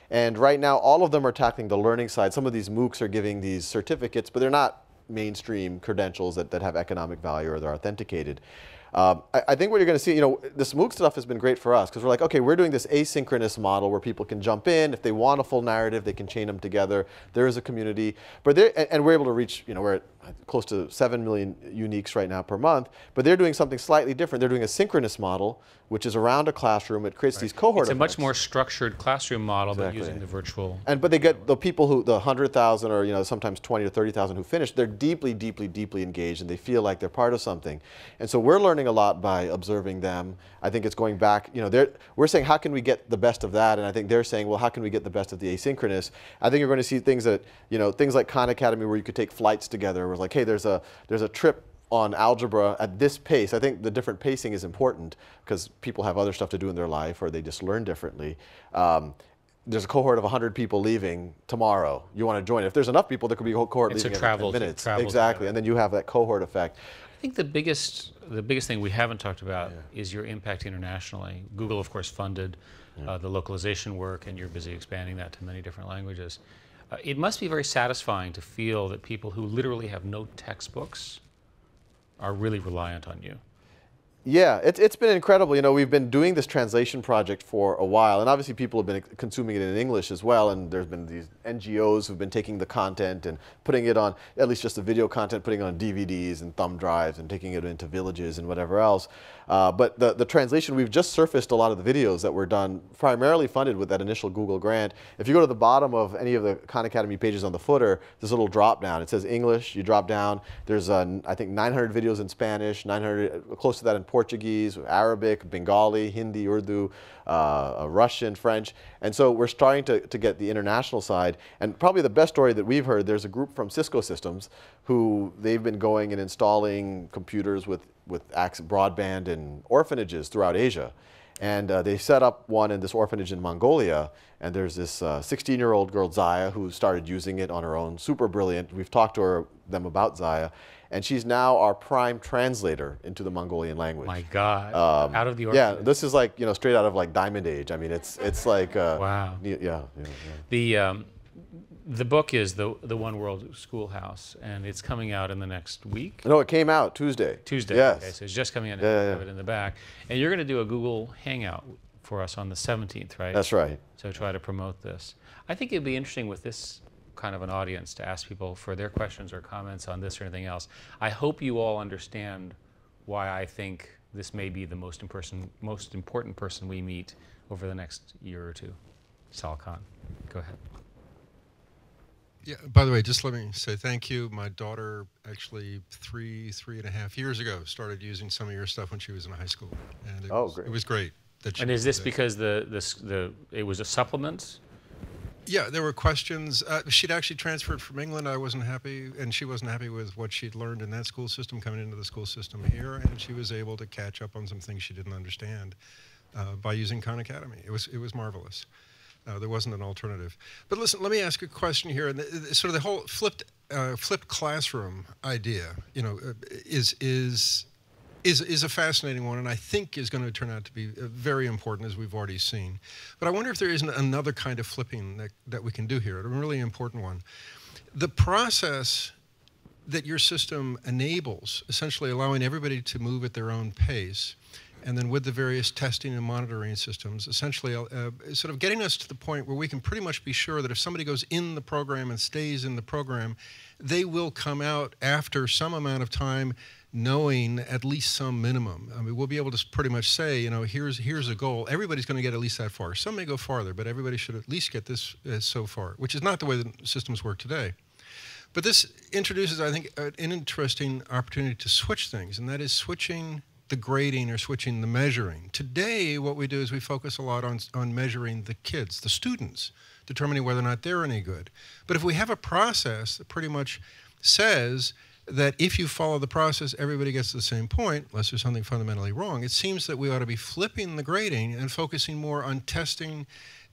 And right now, all of them are tackling the learning side. Some of these MOOCs are giving these certificates, but they're not mainstream credentials that, that have economic value or they're authenticated. Um, I, I, think what you're going to see, you know, this MOOC stuff has been great for us because we're like, okay, we're doing this asynchronous model where people can jump in. If they want a full narrative, they can chain them together. There is a community, but and, and we're able to reach, you know, we're at close to 7 million uniques right now per month, but they're doing something slightly different. They're doing a synchronous model, which is around a classroom. It creates right. these cohort It's a much more structured classroom model, exactly. but using the virtual. And But they get the people who, the 100,000 or you know sometimes 20 to 30,000 who finish, they're deeply, deeply, deeply engaged and they feel like they're part of something. And so we're learning a lot by observing them. I think it's going back, you know, we're saying how can we get the best of that? And I think they're saying, well, how can we get the best of the asynchronous? I think you're going to see things that, you know, things like Khan Academy where you could take flights together, where like, hey, there's a, there's a trip on algebra at this pace. I think the different pacing is important because people have other stuff to do in their life or they just learn differently. Um, there's a cohort of 100 people leaving tomorrow. You want to join. If there's enough people, there could be a whole cohort it's leaving a travel, in minutes. Travel exactly, and then you have that cohort effect. I think the biggest the biggest thing we haven't talked about yeah. is your impact internationally. Google, of course, funded yeah. uh, the localization work, and you're busy expanding that to many different languages. Uh, it must be very satisfying to feel that people who literally have no textbooks are really reliant on you. Yeah, it, it's been incredible. You know, we've been doing this translation project for a while, and obviously people have been consuming it in English as well. And there's been these NGOs who've been taking the content and putting it on, at least just the video content, putting it on DVDs and thumb drives and taking it into villages and whatever else. Uh, but the, the translation, we've just surfaced a lot of the videos that were done, primarily funded with that initial Google grant. If you go to the bottom of any of the Khan Academy pages on the footer, there's a little drop down. It says English, you drop down. There's, uh, I think, 900 videos in Spanish, 900, close to that in Portuguese, Arabic, Bengali, Hindi, Urdu, uh, Russian, French. And so we're starting to, to get the international side. And probably the best story that we've heard, there's a group from Cisco Systems who they've been going and installing computers with with broadband in orphanages throughout Asia. And uh, they set up one in this orphanage in Mongolia. And there's this 16-year-old uh, girl, Zaya, who started using it on her own. Super brilliant. We've talked to her, them about Zaya. And she's now our prime translator into the Mongolian language. My God! Um, out of the orphanage. Yeah, this is like you know straight out of like Diamond Age. I mean, it's it's like uh, wow. Yeah, yeah, yeah. The um, the book is the the One World Schoolhouse, and it's coming out in the next week. No, it came out Tuesday. Tuesday. Yes. Okay, so it's just coming out. Yeah, yeah, have it in the back, and you're going to do a Google Hangout for us on the 17th, right? That's right. So try to promote this. I think it'd be interesting with this kind of an audience to ask people for their questions or comments on this or anything else. I hope you all understand why I think this may be the most, person, most important person we meet over the next year or two. Sal Khan, go ahead. Yeah, by the way, just let me say thank you. My daughter actually three, three and a half years ago started using some of your stuff when she was in high school. And it oh, was, great. It was great. That and is this because the, the, the, it was a supplement? Yeah, there were questions. Uh, she'd actually transferred from England. I wasn't happy, and she wasn't happy with what she'd learned in that school system coming into the school system here, and she was able to catch up on some things she didn't understand uh, by using Khan Academy. It was, it was marvelous. Uh, there wasn't an alternative. But listen, let me ask a question here. And sort of the whole flipped uh, flipped classroom idea, you know, uh, is is is is a fascinating one, and I think is going to turn out to be uh, very important, as we've already seen. But I wonder if there isn't another kind of flipping that that we can do here, a really important one. The process that your system enables, essentially allowing everybody to move at their own pace and then with the various testing and monitoring systems, essentially uh, sort of getting us to the point where we can pretty much be sure that if somebody goes in the program and stays in the program, they will come out after some amount of time knowing at least some minimum. I mean, we'll be able to pretty much say, you know, here's here's a goal. Everybody's going to get at least that far. Some may go farther, but everybody should at least get this uh, so far, which is not the way the systems work today. But this introduces, I think, an interesting opportunity to switch things, and that is switching the grading or switching the measuring. Today, what we do is we focus a lot on, on measuring the kids, the students, determining whether or not they're any good. But if we have a process that pretty much says that if you follow the process, everybody gets to the same point, unless there's something fundamentally wrong, it seems that we ought to be flipping the grading and focusing more on testing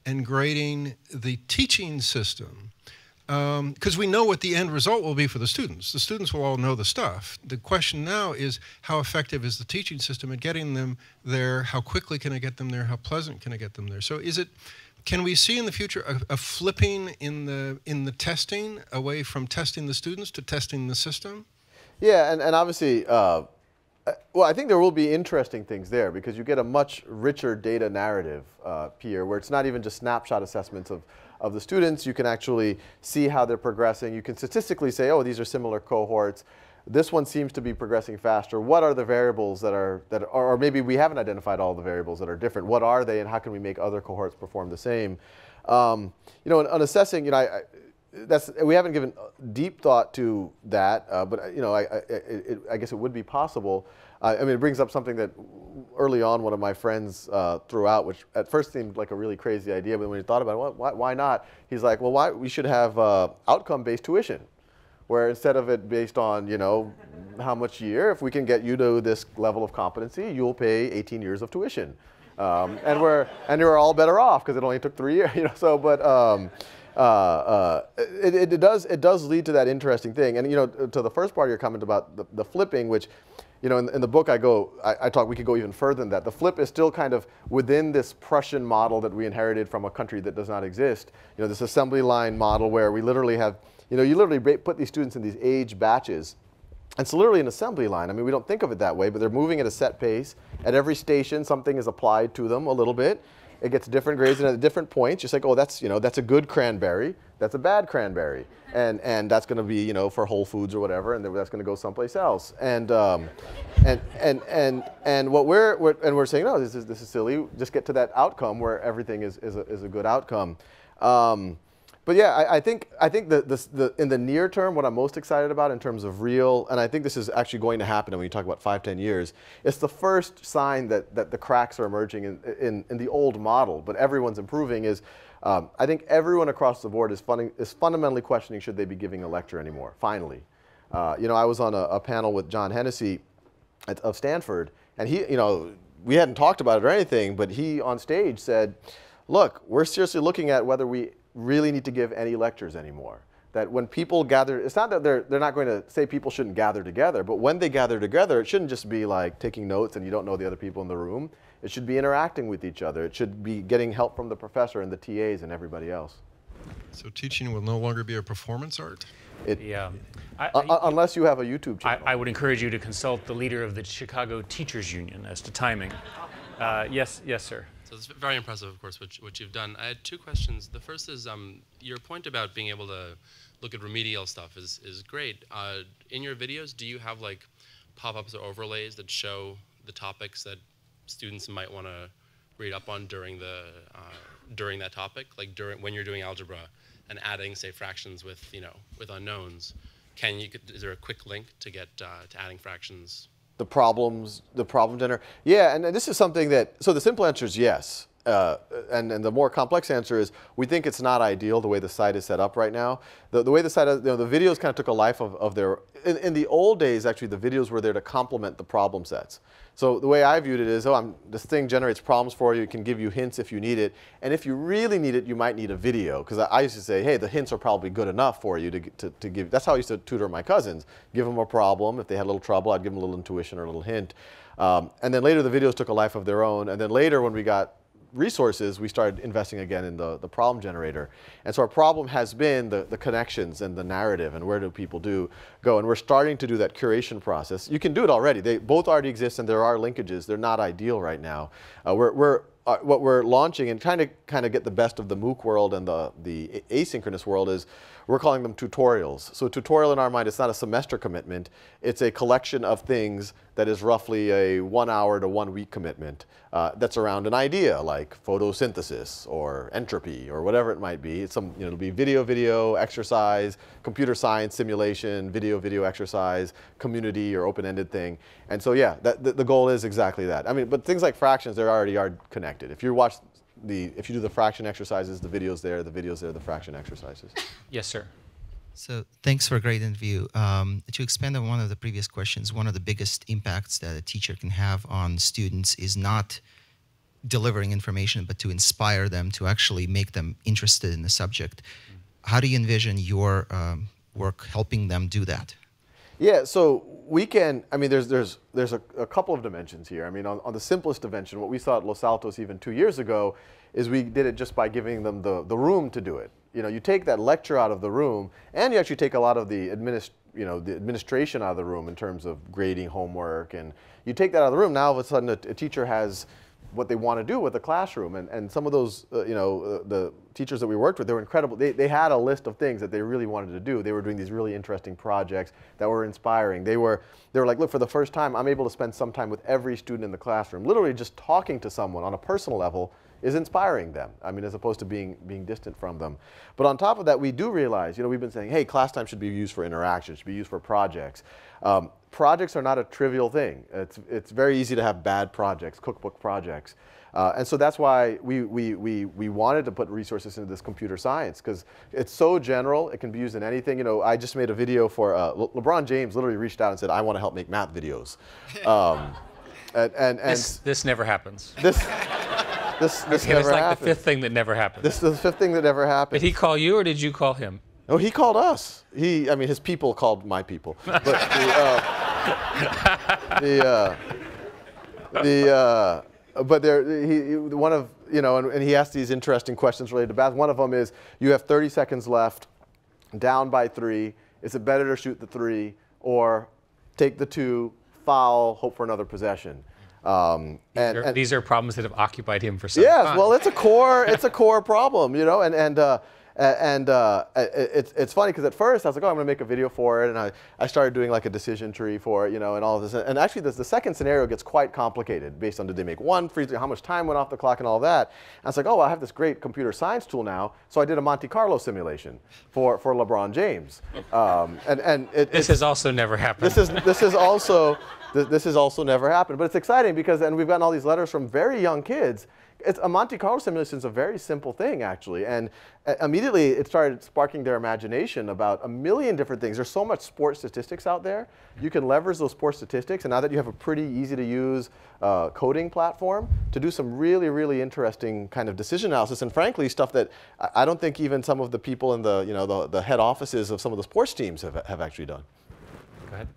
and grading the teaching system because um, we know what the end result will be for the students. The students will all know the stuff. The question now is how effective is the teaching system at getting them there? How quickly can I get them there? How pleasant can I get them there? So is it, can we see in the future a, a flipping in the, in the testing away from testing the students to testing the system? Yeah, and, and obviously, uh, uh well, I think there will be interesting things there because you get a much richer data narrative, uh, Pierre, where it's not even just snapshot assessments of, of the students. You can actually see how they're progressing. You can statistically say, oh, these are similar cohorts. This one seems to be progressing faster. What are the variables that are, that are, or maybe we haven't identified all the variables that are different. What are they and how can we make other cohorts perform the same? Um, you know, on assessing, you know, I, I, that's, we haven't given deep thought to that, uh, but you know, I, I, it, I, guess it would be possible. Uh, I mean, it brings up something that early on one of my friends uh, threw out, which at first seemed like a really crazy idea, but when he thought about it, well, why, why not? He's like, well, why we should have uh, outcome-based tuition, where instead of it based on you know how much year, if we can get you to this level of competency, you'll pay 18 years of tuition, um, and we're and you're all better off because it only took three years, you know. So, but um, uh, uh, it, it, does it does lead to that interesting thing, and you know, to the first part of your comment about the, the flipping, which you know, in, in, the book I go, I, I, talk, we could go even further than that. The flip is still kind of within this Prussian model that we inherited from a country that does not exist. You know, this assembly line model where we literally have, you know, you literally put these students in these age batches. And it's literally an assembly line. I mean, we don't think of it that way, but they're moving at a set pace. At every station, something is applied to them a little bit. It gets different grades and at different points. Just like, oh, that's, you know, that's a good cranberry. That's a bad cranberry and and that's going to be you know for Whole Foods or whatever, and that's going to go someplace else. And um, and and and and what we're, we're, and we're saying no, this is this is silly. Just get to that outcome where everything is is a, is a good outcome. Um, but yeah, I, I, think I think the, the, the, in the near term, what I'm most excited about in terms of real, and I think this is actually going to happen when you talk about five, ten years, it's the first sign that, that the cracks are emerging in, in, in the old model, but everyone's improving is um, I think everyone across the board is, funding, is fundamentally questioning should they be giving a lecture anymore, finally. Uh, you know, I was on a, a panel with John Hennessy at, of Stanford, and he, you know, we hadn't talked about it or anything, but he on stage said, look, we're seriously looking at whether we really need to give any lectures anymore. That when people gather, it's not that they're, they're not going to say people shouldn't gather together, but when they gather together, it shouldn't just be like taking notes and you don't know the other people in the room. It should be interacting with each other. It should be getting help from the professor and the TAs and everybody else. So teaching will no longer be a performance art? It, yeah. I, I, unless you have a YouTube channel. I, I, would encourage you to consult the leader of the Chicago Teachers Union as to timing. Uh, yes, yes, sir. So it's very impressive, of course, what, what you've done. I had two questions. The first is um, your point about being able to look at remedial stuff is, is great. Uh, in your videos, do you have like pop-ups or overlays that show the topics that students might want to read up on during the uh, during that topic, like during when you're doing algebra and adding say fractions with you know with unknowns. Can you is there a quick link to get uh, to adding fractions? The problems, the problem generator. Yeah, and this is something that so the simple answer is yes. Uh, and, and the more complex answer is we think it's not ideal the way the site is set up right now. The, the way the site, you know, the videos kind of took a life of, of their, in, in the old days actually the videos were there to complement the problem sets. So the way I viewed it is, oh, I'm, this thing generates problems for you. It can give you hints if you need it. And if you really need it, you might need a video. Because I, I, used to say, hey, the hints are probably good enough for you to, to, to, give. That's how I used to tutor my cousins. Give them a problem. If they had a little trouble, I'd give them a little intuition or a little hint. Um, and then later the videos took a life of their own. And then later when we got resources, we started investing again in the, the problem generator. And so our problem has been the, the connections and the narrative and where do people do go. And we're starting to do that curation process. You can do it already. They both already exist and there are linkages. They're not ideal right now. Uh, we're, we're uh, what we're launching and trying to kind of get the best of the MOOC world and the, the asynchronous world is we're calling them tutorials. So a tutorial in our mind, it's not a semester commitment. It's a collection of things that is roughly a one hour to one week commitment uh, that's around an idea like photosynthesis or entropy or whatever it might be. It's some, you know, it'll be video, video, exercise, computer science simulation, video, video exercise, community or open-ended thing. And so yeah, that, the, the goal is exactly that. I mean, but things like fractions, they already are connected. If you watch the, if you do the fraction exercises, the videos there, the videos there, the fraction exercises. Yes, sir. So thanks for a great interview. Um, to expand on one of the previous questions, one of the biggest impacts that a teacher can have on students is not delivering information, but to inspire them, to actually make them interested in the subject. How do you envision your um, work helping them do that? Yeah, so we can, I mean, there's, there's, there's a, a couple of dimensions here. I mean, on, on, the simplest dimension, what we saw at Los Altos even two years ago is we did it just by giving them the, the room to do it. You know, you take that lecture out of the room and you actually take a lot of the, administ you know, the administration out of the room in terms of grading homework and you take that out of the room, now all of a sudden a, a teacher has what they want to do with the classroom. And, and some of those, uh, you know, uh, the teachers that we worked with, they were incredible. They, they had a list of things that they really wanted to do. They were doing these really interesting projects that were inspiring. They were, they were like, look, for the first time, I'm able to spend some time with every student in the classroom. Literally just talking to someone on a personal level is inspiring them. I mean, as opposed to being, being distant from them. But on top of that, we do realize, you know, we've been saying, hey, class time should be used for interaction, should be used for projects. Um, projects are not a trivial thing. It's, it's very easy to have bad projects, cookbook projects. Uh, and so that's why we, we, we, we wanted to put resources into this computer science because it's so general, it can be used in anything. You know, I just made a video for, uh, Le LeBron James literally reached out and said, I want to help make math videos. Um, and, and, and this, this never happens. This, this, this okay, never like happened. the fifth thing that never happened. This is the fifth thing that never happened. Did he call you or did you call him? No, he called us. He, I mean, his people called my people. But the, uh, the, uh, the uh, but there, he, one of, you know, and, and, he asked these interesting questions related to bath. One of them is, you have 30 seconds left, down by three. Is it better to shoot the three or take the two, foul, hope for another possession? Um, these, and, are, and, these, are, problems that have occupied him for some yes, time. well, it's a core, it's a core problem, you know, and, and uh, and uh, it's, it's funny because at first I was like, oh, I'm going to make a video for it. And I, I started doing like a decision tree for it, you know, and all of this. And actually, this, the second scenario gets quite complicated based on did they make one freeze, how much time went off the clock and all that. And I was like, oh, well, I have this great computer science tool now. So I did a Monte Carlo simulation for, for LeBron James. Um, and, and it, this has also never happened. This is, this is also, this, this has also never happened. But it's exciting because, and we've gotten all these letters from very young kids it's, a Monte Carlo simulation is a very simple thing, actually. And uh, immediately it started sparking their imagination about a million different things. There's so much sports statistics out there. You can leverage those sports statistics. And now that you have a pretty easy to use uh, coding platform to do some really, really interesting kind of decision analysis. And frankly, stuff that I don't think even some of the people in the, you know, the, the head offices of some of the sports teams have, have actually done. Go ahead.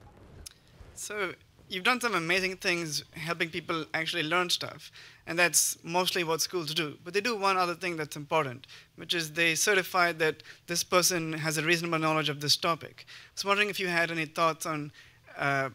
So you've done some amazing things helping people actually learn stuff. And that's mostly what schools do. But they do one other thing that's important, which is they certify that this person has a reasonable knowledge of this topic. I was wondering if you had any thoughts on uh,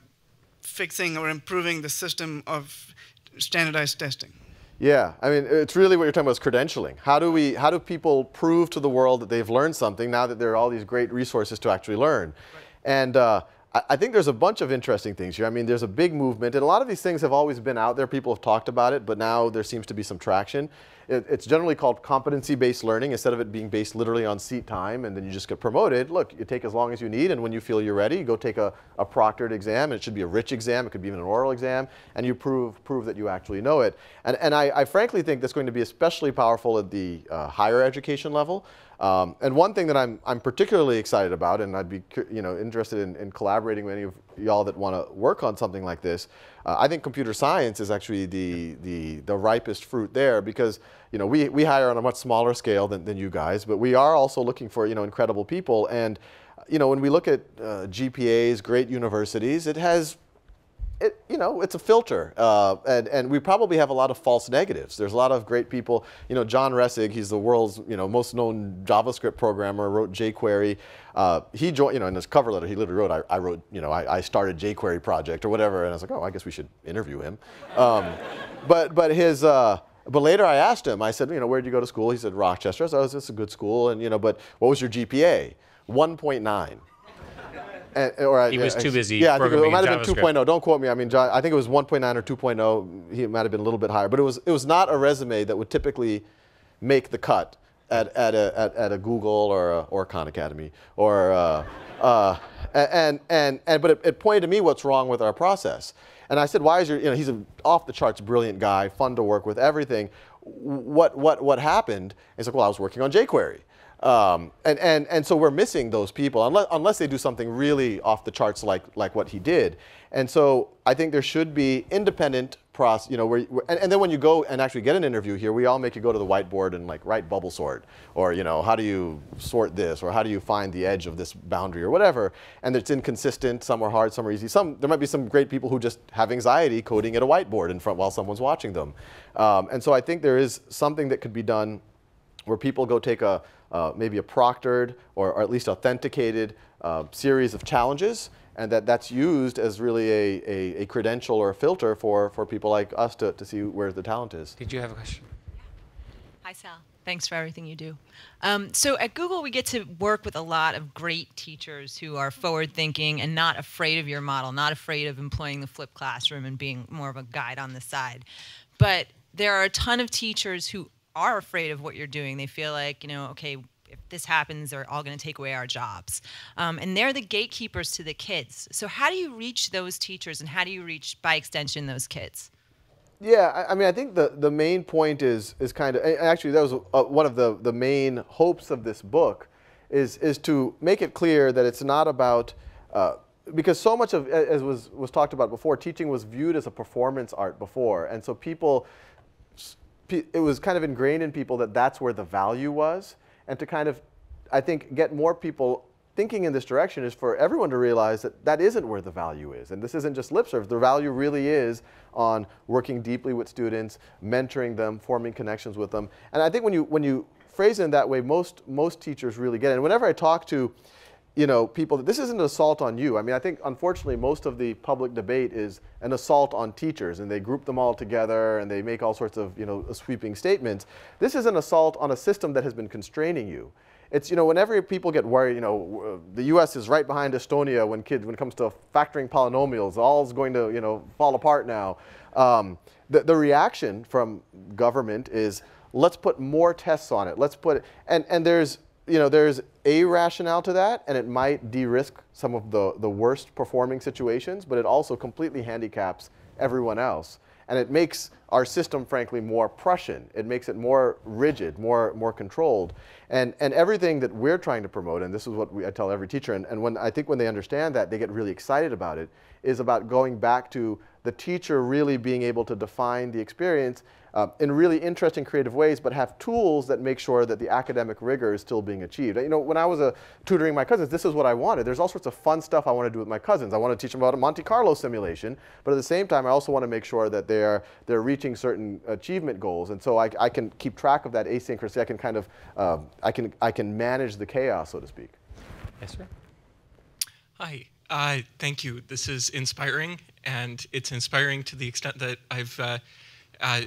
fixing or improving the system of standardized testing. Yeah, I mean, it's really what you're talking about is credentialing. How do we, how do people prove to the world that they've learned something now that there are all these great resources to actually learn? Right. And uh, I think there's a bunch of interesting things here. I mean, there's a big movement, and a lot of these things have always been out there. People have talked about it, but now there seems to be some traction. It, it's generally called competency-based learning instead of it being based literally on seat time, and then you just get promoted. Look, you take as long as you need, and when you feel you're ready, you go take a, a proctored exam. It should be a rich exam. It could be even an oral exam, and you prove prove that you actually know it. And, and I, I frankly think that's going to be especially powerful at the uh, higher education level. Um, and one thing that I'm, I'm particularly excited about, and I'd be you know, interested in, in collaborating with any of y'all that want to work on something like this, uh, I think computer science is actually the, the, the ripest fruit there because you know, we, we hire on a much smaller scale than, than you guys, but we are also looking for you know, incredible people. And you know, when we look at uh, GPAs, great universities, it has it, you know, it's a filter, uh, and and we probably have a lot of false negatives. There's a lot of great people. You know, John Resig, he's the world's you know most known JavaScript programmer, wrote jQuery. Uh, he joined, you know, in his cover letter, he literally wrote, I, I wrote, you know, I, I, started jQuery project or whatever, and I was like, oh, I guess we should interview him. Um, but but his. Uh, but later I asked him, I said, you know, where did you go to school? He said, Rochester. I said, oh, it's a good school. And, you know, but what was your GPA? 1.9. And, or he was too busy. Yeah, I think it, might have been 2.0. Don't quote me. I mean, I think it was 1.9 or 2.0. He might have been a little bit higher, but it was it was not a resume that would typically make the cut at, at, a, at, at a Google or a, or Khan Academy or uh, uh, and and and but it, it pointed to me what's wrong with our process. And I said, why is your you know he's an off the charts brilliant guy, fun to work with, everything. What what what happened? He's like, well, I was working on jQuery. Um, and, and, and so we're missing those people unless, unless they do something really off the charts like, like what he did. And so I think there should be independent process, you know, where, and, and, then when you go and actually get an interview here, we all make you go to the whiteboard and like write bubble sort, or you know, how do you sort this, or how do you find the edge of this boundary, or whatever. And it's inconsistent. Some are hard, some are easy. Some there might be some great people who just have anxiety coding at a whiteboard in front while someone's watching them. Um, and so I think there is something that could be done where people go take a uh, maybe a proctored or, or at least authenticated uh, series of challenges and that that's used as really a, a, a, credential or a filter for, for people like us to, to see where the talent is. Did you have a question? Hi, Sal. Thanks for everything you do. Um, so at Google, we get to work with a lot of great teachers who are forward thinking and not afraid of your model, not afraid of employing the flipped classroom and being more of a guide on the side. But there are a ton of teachers who are afraid of what you're doing. They feel like, you know, okay, if this happens, they're all going to take away our jobs. Um, and they're the gatekeepers to the kids. So, how do you reach those teachers and how do you reach, by extension, those kids? Yeah, I, I mean, I think the, the main point is, is kind of, actually, that was uh, one of the, the main hopes of this book is, is to make it clear that it's not about, uh, because so much of, as was, was talked about before, teaching was viewed as a performance art before. And so people it was kind of ingrained in people that that's where the value was. And to kind of, I think, get more people thinking in this direction is for everyone to realize that that isn't where the value is. And this isn't just lip service. The value really is on working deeply with students, mentoring them, forming connections with them. And I think when you, when you phrase it in that way, most, most teachers really get it. And whenever I talk to you know, people, this isn't an assault on you. I mean, I think unfortunately most of the public debate is an assault on teachers and they group them all together and they make all sorts of, you know, sweeping statements. This is an assault on a system that has been constraining you. It's, you know, whenever people get worried, you know, the US is right behind Estonia when kids, when it comes to factoring polynomials, all's going to, you know, fall apart now. Um, the, the reaction from government is, let's put more tests on it. Let's put, it, and, and there's, you know, there's a rationale to that, and it might de-risk some of the, the worst performing situations, but it also completely handicaps everyone else. And it makes our system, frankly, more Prussian. It makes it more rigid, more, more controlled. And, and everything that we're trying to promote, and this is what we, I tell every teacher, and, and when, I think when they understand that, they get really excited about it, is about going back to the teacher really being able to define the experience uh, in really interesting, creative ways, but have tools that make sure that the academic rigor is still being achieved. You know, when I was uh, tutoring my cousins, this is what I wanted. There's all sorts of fun stuff I want to do with my cousins. I want to teach them about a Monte Carlo simulation, but at the same time, I also want to make sure that they're, they're reaching certain achievement goals. And so I, I can keep track of that asynchronously. I can kind of, um, I, can, I can manage the chaos, so to speak. Yes, sir. Hi. Uh, thank you. This is inspiring, and it's inspiring to the extent that I've uh, uh,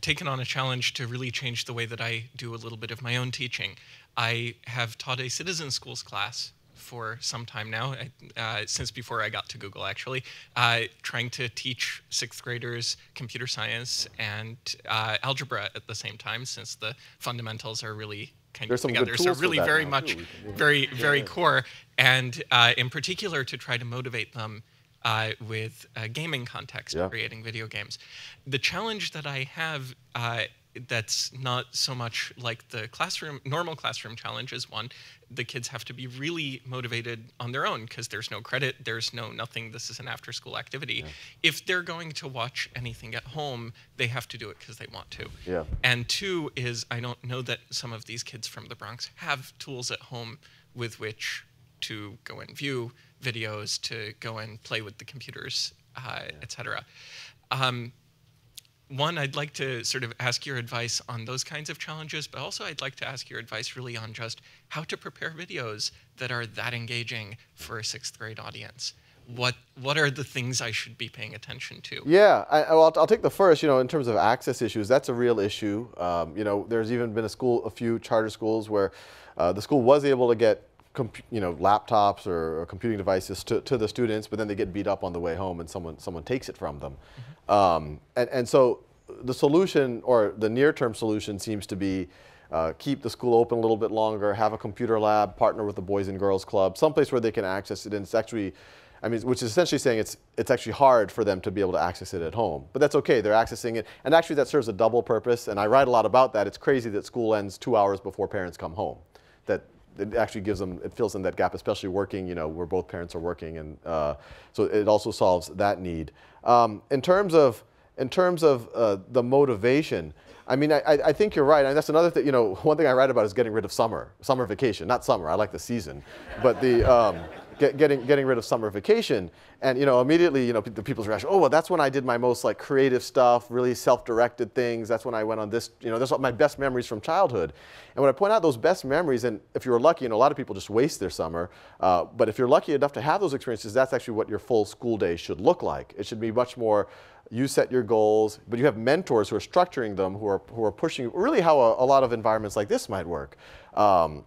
taken on a challenge to really change the way that I do a little bit of my own teaching. I have taught a citizen schools class for some time now, uh, since before I got to Google actually, uh, trying to teach sixth graders computer science and uh, algebra at the same time, since the fundamentals are really kind There's of together. So really very much, very, very core. And uh, in particular to try to motivate them uh, with a gaming context, yeah. creating video games. The challenge that I have uh, that's not so much like the classroom normal classroom challenge is one the kids have to be really motivated on their own because there's no credit there's no nothing this is an after school activity yeah. if they're going to watch anything at home they have to do it because they want to yeah. and two is i don't know that some of these kids from the bronx have tools at home with which to go and view videos to go and play with the computers uh, etc. Um, one, I'd like to sort of ask your advice on those kinds of challenges, but also I'd like to ask your advice really on just how to prepare videos that are that engaging for a sixth grade audience. What what are the things I should be paying attention to? Yeah, I, well, I'll, I'll take the first. You know, in terms of access issues, that's a real issue. Um, you know, there's even been a school, a few charter schools where uh, the school was able to get you know, laptops or, or, computing devices to, to the students, but then they get beat up on the way home and someone, someone takes it from them. Mm-hmm. Um, and, and so the solution or the near-term solution seems to be uh, keep the school open a little bit longer, have a computer lab, partner with the Boys and Girls Club, someplace where they can access it. And it's actually, I mean, which is essentially saying it's, it's actually hard for them to be able to access it at home. But that's okay, they're accessing it. And actually that serves a double purpose. And I write a lot about that. It's crazy that school ends two hours before parents come home. That it actually gives them, it fills in that gap, especially working, you know, where both parents are working. And uh, so it also solves that need. Um, in terms of, in terms of uh, the motivation, I mean, I, I think you're right. And that's another thing, you know, one thing I write about is getting rid of summer, summer vacation, not summer, I like the season. But the, um, get, getting, getting rid of summer vacation. And, you know, immediately, you know, the people's reaction, oh, well, that's when I did my most like creative stuff, really self-directed things. That's when I went on this, you know, that's my best memories from childhood. And when I point out those best memories, and if you're lucky, and a lot of people just waste their summer, uh, but if you're lucky enough to have those experiences, that's actually what your full school day should look like. It should be much more you set your goals, but you have mentors who are structuring them, who are, who are pushing, really how a, a lot of environments like this might work. Um,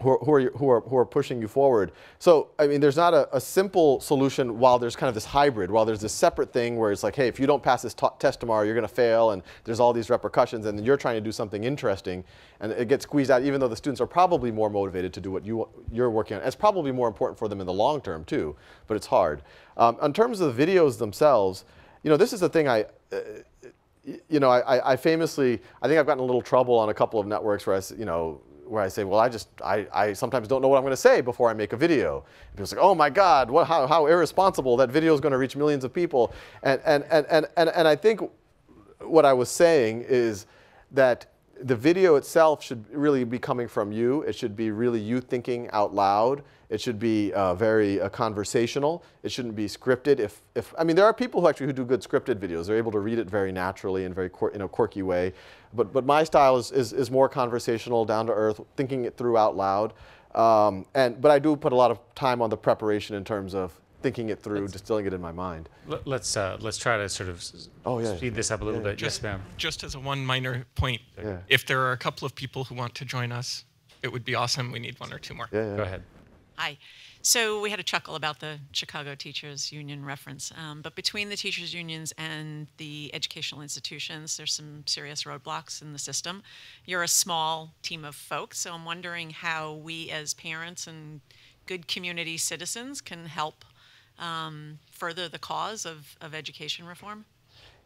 who are, who, are, who, are, who are pushing you forward. So, I mean, there's not a, a, simple solution while there's kind of this hybrid, while there's this separate thing where it's like, hey, if you don't pass this test tomorrow, you're going to fail, and there's all these repercussions, and you're trying to do something interesting, and it gets squeezed out, even though the students are probably more motivated to do what you, you're working on. It's probably more important for them in the long term, too, but it's hard. Um, in terms of the videos themselves, you know, this is the thing I, uh, you know, I, I famously, I think I've gotten a little trouble on a couple of networks where I, you know, where I say, well, I just, I, I sometimes don't know what I'm going to say before I make a video. And people say, oh my God, what, how, how irresponsible, that video is going to reach millions of people. And, and, and, and, and, and I think what I was saying is that the video itself should really be coming from you. It should be really you thinking out loud. It should be uh, very uh, conversational. It shouldn't be scripted. If, if I mean, there are people who actually who do good scripted videos. They're able to read it very naturally in a very in a quirky way. But but my style is, is, is more conversational, down to earth, thinking it through out loud. Um, and but I do put a lot of time on the preparation in terms of thinking it through, let's, distilling it in my mind. Let's uh, let's try to sort of oh, yeah. speed this up a little yeah. bit. Just, yes, ma'am. Just as a one minor point, yeah. if there are a couple of people who want to join us, it would be awesome. We need one or two more. Yeah, Go ahead. Hi. So we had a chuckle about the Chicago Teachers Union reference, um, but between the teachers unions and the educational institutions, there's some serious roadblocks in the system. You're a small team of folks, so I'm wondering how we as parents and good community citizens can help um, further the cause of, of education reform.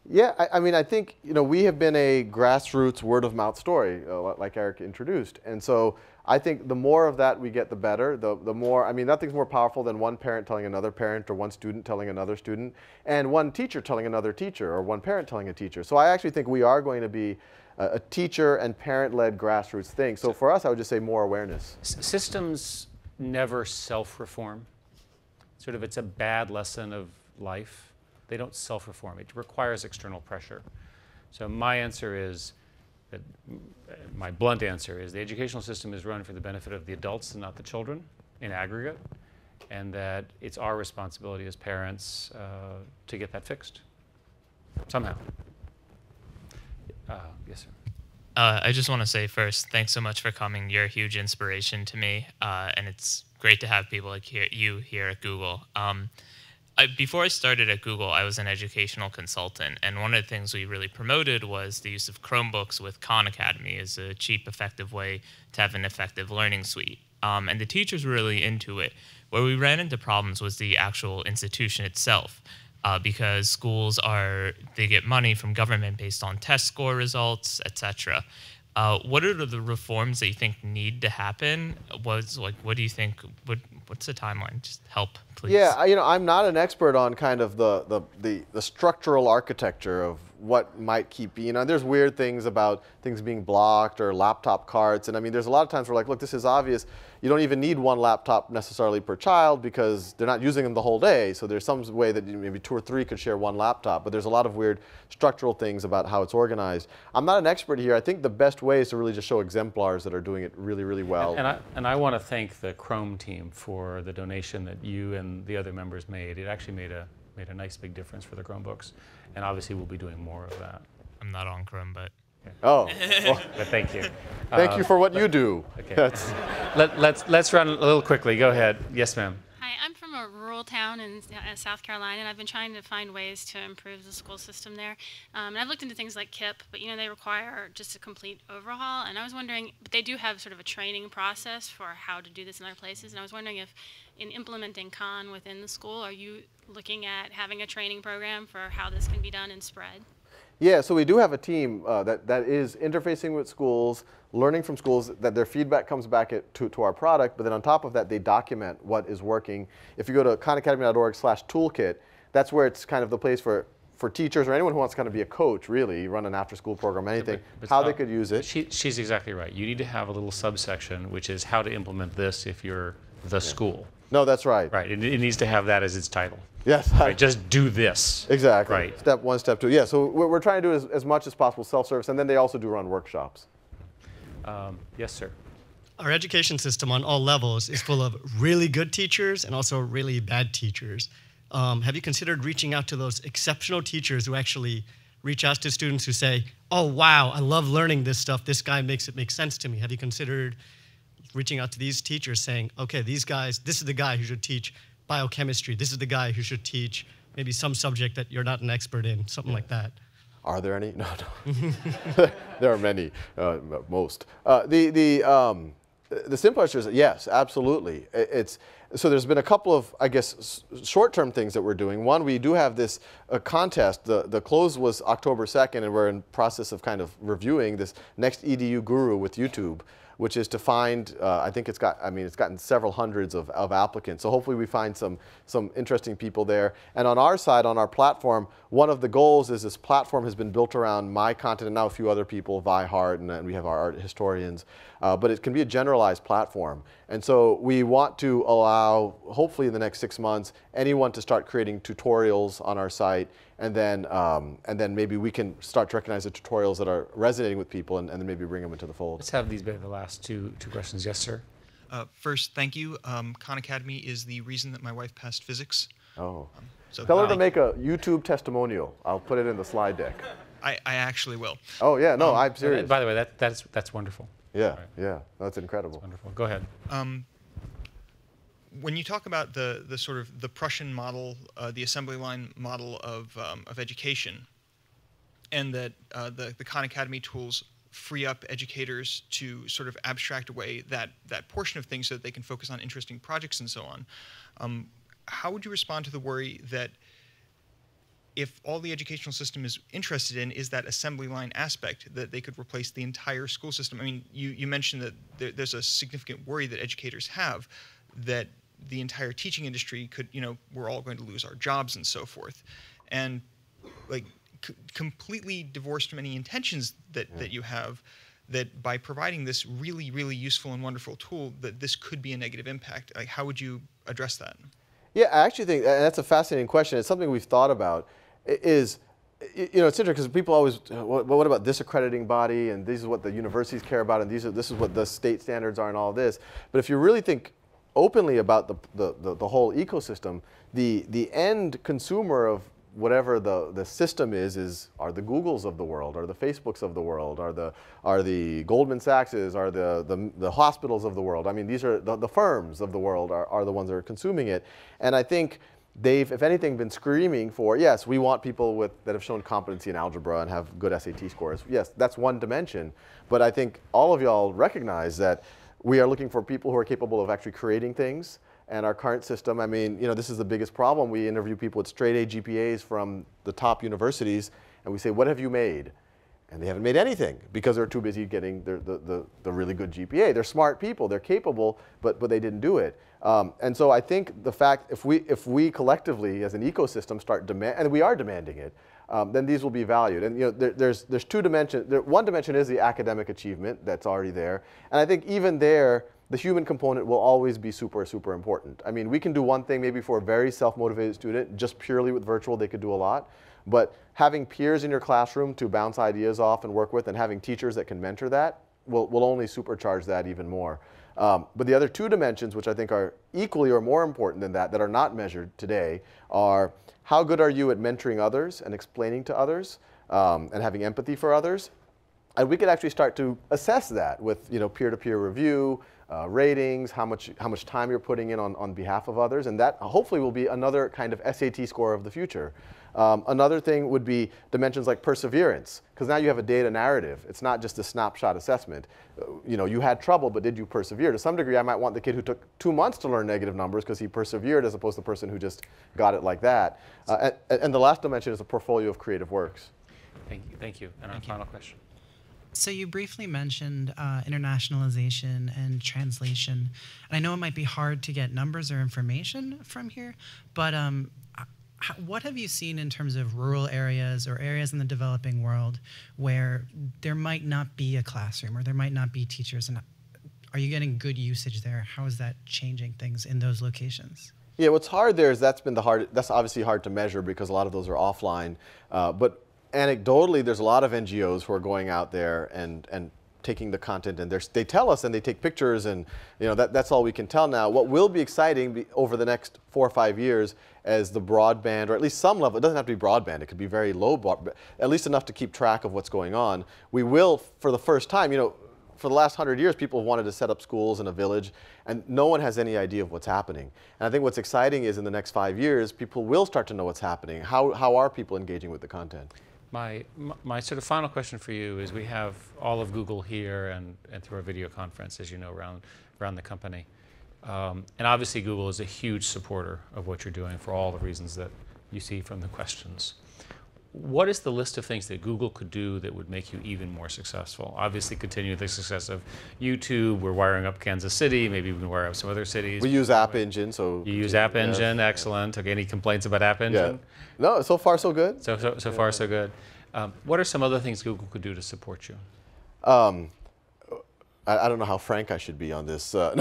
Yeah, I, I, mean, I think you know we have been a grassroots word of mouth story, uh, like Eric introduced, and so I think the more of that we get, the better. The, the more, I mean, nothing's more powerful than one parent telling another parent, or one student telling another student, and one teacher telling another teacher, or one parent telling a teacher. So I actually think we are going to be a, a teacher and parent-led grassroots thing. So for us, I would just say more awareness. S systems never self-reform. Sort of, it's a bad lesson of life. They don't self-reform. It requires external pressure. So my answer is that my blunt answer is the educational system is run for the benefit of the adults and not the children in aggregate, and that it's our responsibility as parents uh, to get that fixed somehow. Uh, yes, sir. Uh, I just want to say first, thanks so much for coming. You're a huge inspiration to me, uh, and it's great to have people like you here at Google. Um, I, before I started at Google, I was an educational consultant, and one of the things we really promoted was the use of Chromebooks with Khan Academy as a cheap, effective way to have an effective learning suite. Um, and the teachers were really into it. Where we ran into problems was the actual institution itself, uh, because schools are they get money from government based on test score results, etc. Uh, what are the reforms that you think need to happen? Was like, what do you think? What what's the timeline? Just help, please. Yeah, you know, I'm not an expert on kind of the the the, the structural architecture of what might keep you know there's weird things about things being blocked or laptop carts and i mean there's a lot of times we're like look this is obvious. You don't even need one laptop necessarily per child because they're not using them the whole day. So there's some way that maybe two or three could share one laptop but there's a lot of weird structural things about how it's organized. I'm not an expert here. I think the best way is to really just show exemplars that are doing it really really well. And I, and I want to thank the Chrome team for the donation that you and the other members made. It actually made a, made a nice big difference for the Chromebooks. And obviously, we'll be doing more of that. I'm not on Chrome, but oh well, But thank you. thank Uh, you for what you do okay. That's- Let, let's, let's run a little quickly. Go ahead. Yes, ma'am. Hi, I'm from a rural town in uh, South Carolina, and I've been trying to find ways to improve the school system there. Um, and I've looked into things like KIPP, but you know they require just a complete overhaul. And I was wondering, but they do have sort of a training process for how to do this in other places. And I was wondering if, in implementing Khan within the school, are you looking at having a training program for how this can be done and spread? Yeah, so we do have a team uh, that, that is interfacing with schools, learning from schools, that their feedback comes back at, to, to our product, but then on top of that, they document what is working. If you go to khanacademy.org slash toolkit, that's where it's kind of the place for, for teachers or anyone who wants to kind of be a coach, really, run an after-school program, anything, But, how uh, they could use it. She, she's exactly right. You need to have a little subsection, which is how to implement this if you're the school. No, that's right. Right. It, it needs to have that as its title. Yes. Right. Just do this. Exactly. Right. Step one, step two. Yeah, so we're, we're trying to do as, as much as possible self-service, and then they also do run workshops. Um, yes, sir. Our education system on all levels is full of really good teachers and also really bad teachers. Um, have you considered reaching out to those exceptional teachers who actually reach out to students who say, "Oh wow, I love learning this stuff. This guy makes it make sense to me." Have you considered reaching out to these teachers saying, "Okay, these guys, this is the guy who should teach biochemistry. This is the guy who should teach maybe some subject that you're not an expert in, something like that." Are there any? No, no. there are many, uh, most. Uh, the the um, the simple answer is yes, absolutely. It's so there's been a couple of I guess short-term things that we're doing. One, we do have this uh, contest. The the close was October 2nd, and we're in process of kind of reviewing this next EDU guru with YouTube which is to find, uh, I think it's got, I mean, it's gotten several hundreds of, of applicants. So hopefully we find some, some interesting people there. And on our side, on our platform, one of the goals is this platform has been built around my content and now a few other people, Vi Hart, and, and we have our art historians. Uh, but it can be a generalized platform. And so we want to allow, hopefully in the next six months, anyone to start creating tutorials on our site and then, um, and then maybe we can start to recognize the tutorials that are resonating with people and, and then maybe bring them into the fold. Let's have these be the last two, two questions. Yes, sir. Uh, first, thank you. Um, Khan Academy is the reason that my wife passed physics. Oh. so Tell her to make a YouTube testimonial. I'll put it in the slide deck. I, I actually will. Oh yeah, no, Um, I'm serious. By the way, that, that's, that's wonderful. Yeah, yeah, that's incredible. Wonderful. Go ahead. Um, when you talk about the, the sort of the Prussian model, uh, the assembly line model of, um, of education, and that uh, the, the Khan Academy tools free up educators to sort of abstract away that, that portion of things so that they can focus on interesting projects and so on, um, how would you respond to the worry that if all the educational system is interested in is that assembly line aspect, that they could replace the entire school system. I mean, you, you mentioned that there, there's a significant worry that educators have that the entire teaching industry could, you know, we're all going to lose our jobs and so forth. And like completely divorced from any intentions that, that you have, that by providing this really, really useful and wonderful tool, that this could be a negative impact. Like, how would you address that? Yeah, I actually think that's a fascinating question. It's something we've thought about. Is you know, it's interesting because people always, uh, what, what about this accrediting body, and this is what the universities care about, and these are this is what the state standards are, and all this. But if you really think openly about the the, the, the whole ecosystem, the the end consumer of whatever the, the system is, is are the Googles of the world, are the Facebooks of the world, are the are the Goldman Sachs's, are the, the, the hospitals of the world. I mean, these are the, the firms of the world are, are the ones that are consuming it. And I think they've, if anything, been screaming for, yes, we want people with, that have shown competency in algebra and have good SAT scores. Yes, that's one dimension. But I think all of y'all recognize that we are looking for people who are capable of actually creating things. And our current system, I mean, you know, this is the biggest problem. We interview people with straight A GPAs from the top universities, and we say, what have you made? And they haven't made anything because they're too busy getting their, the, the, the really good GPA. They're smart people, they're capable, but, but they didn't do it. Um, and so I think the fact, if we, if we collectively as an ecosystem start demand, and we are demanding it, um, then these will be valued. And you know, there, there's there's two dimensions. There, one dimension is the academic achievement that's already there, and I think even there, the human component will always be super super important. I mean, we can do one thing maybe for a very self-motivated student, just purely with virtual, they could do a lot. But having peers in your classroom to bounce ideas off and work with, and having teachers that can mentor that, will will only supercharge that even more. Um, but the other two dimensions, which I think are equally or more important than that, that are not measured today, are how good are you at mentoring others and explaining to others um, and having empathy for others? And we could actually start to assess that with you know, peer-to-peer review, uh, ratings, how much, how much time you're putting in on, on behalf of others, and that hopefully will be another kind of SAT score of the future. Um, another thing would be dimensions like perseverance, because now you have a data narrative. It's not just a snapshot assessment. Uh, you know, you had trouble, but did you persevere? To some degree, I might want the kid who took two months to learn negative numbers because he persevered as opposed to the person who just got it like that. Uh, and, and, the last dimension is a portfolio of creative works. Thank you. Thank you. And our final question. So you briefly mentioned uh, internationalization and translation. And I know it might be hard to get numbers or information from here, but um, what have you seen in terms of rural areas or areas in the developing world where there might not be a classroom or there might not be teachers? And are you getting good usage there? How is that changing things in those locations? Yeah what's hard there is that's been the hard that's obviously hard to measure because a lot of those are offline. Uh, but anecdotally there's a lot of ngos who are going out there and and taking the content and they tell us and they take pictures and you know that, that's all we can tell now. What will be exciting be, over the next four or five years as the broadband or at least some level, it doesn't have to be broadband, it could be very low, but at least enough to keep track of what's going on. We will for the first time, you know, for the last hundred years, people have wanted to set up schools in a village, and no one has any idea of what's happening. And I think what's exciting is in the next five years, people will start to know what's happening. How, how are people engaging with the content? My, my sort of final question for you is we have all of Google here and, and through our video conference, as you know, around, around the company. Um, and obviously Google is a huge supporter of what you're doing for all the reasons that you see from the questions what is the list of things that Google could do that would make you even more successful? Obviously, continue the success of YouTube. We're wiring up Kansas City. Maybe we can wire up some other cities. We use App Engine, so you use App Engine. Yeah. Excellent. Okay, any complaints about App Engine? Yeah. No, so far so good. So so, so yeah. far so good. Um, what are some other things Google could do to support you? Um, I, I, don't know how frank I should be on this. Uh,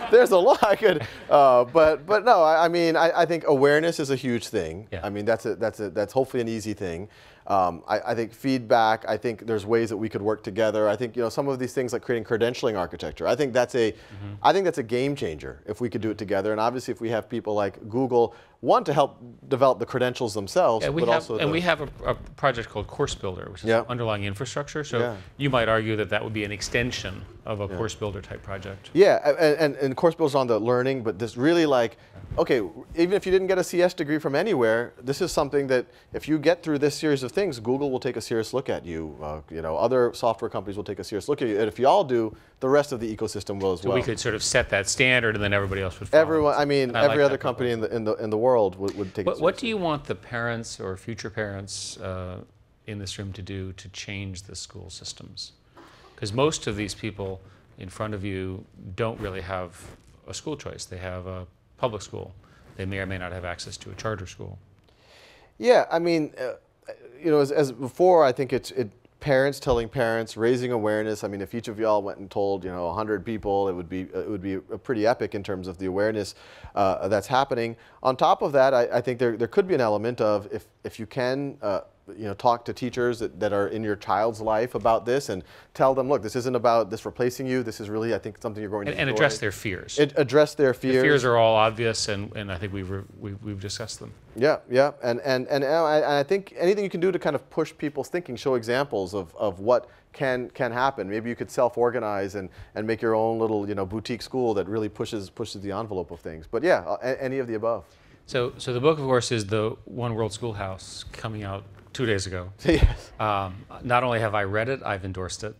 there's a lot I could, uh, but but no, I, I mean I, I, think awareness is a huge thing. Yeah. I mean that's a, that's a, that's hopefully an easy thing. Um, I, I, think feedback. I think there's ways that we could work together. I think you know some of these things like creating credentialing architecture. I think that's a, mm-hmm. I think that's a game changer if we could do it together. And obviously, if we have people like Google, one to help develop the credentials themselves, yeah, we but have, also and the, we have a, a, project called Course Builder, which is yeah. underlying infrastructure. So yeah. you might argue that that would be an extension of a yeah. Course Builder type project. Yeah, and, and, and Course Builder is on the learning, but this really like, okay, even if you didn't get a CS degree from anywhere, this is something that if you get through this series of things, Google will take a serious look at you. Uh, you know, other software companies will take a serious look at you, and if you all do, the rest of the ecosystem will as so well. we could sort of set that standard, and then everybody else would follow. Everyone, I mean, I every like other company in the in the in the world would, would take. What, what do you want the parents or future parents uh, in this room to do to change the school systems? Because most of these people in front of you don't really have a school choice. They have a public school. They may or may not have access to a charter school. Yeah, I mean, uh, you know, as, as, before, I think it's it, parents telling parents, raising awareness. I mean, if each of y'all went and told, you know, 100 people, it would be it would be a pretty epic in terms of the awareness uh, that's happening. On top of that, I, I, think there there could be an element of if if you can. Uh, you know, talk to teachers that, that are in your child's life about this and tell them, look, this isn't about this replacing you. This is really, I think, something you're going and, to And address their fears. It, address their fears. The fears are all obvious, and, and I think we've, we've, we've discussed them. Yeah, yeah. And, and, and I, I think anything you can do to kind of push people's thinking, show examples of, of what can can happen. Maybe you could self-organize and, and make your own little you know boutique school that really pushes pushes the envelope of things. But yeah, any of the above. So so the book, of course, is the One World Schoolhouse coming out two days ago. yes. Um, not only have I read it, I've endorsed it.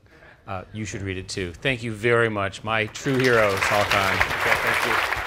Uh, you should read it too. Thank you very much, my true heroes, all time. Okay, thank you.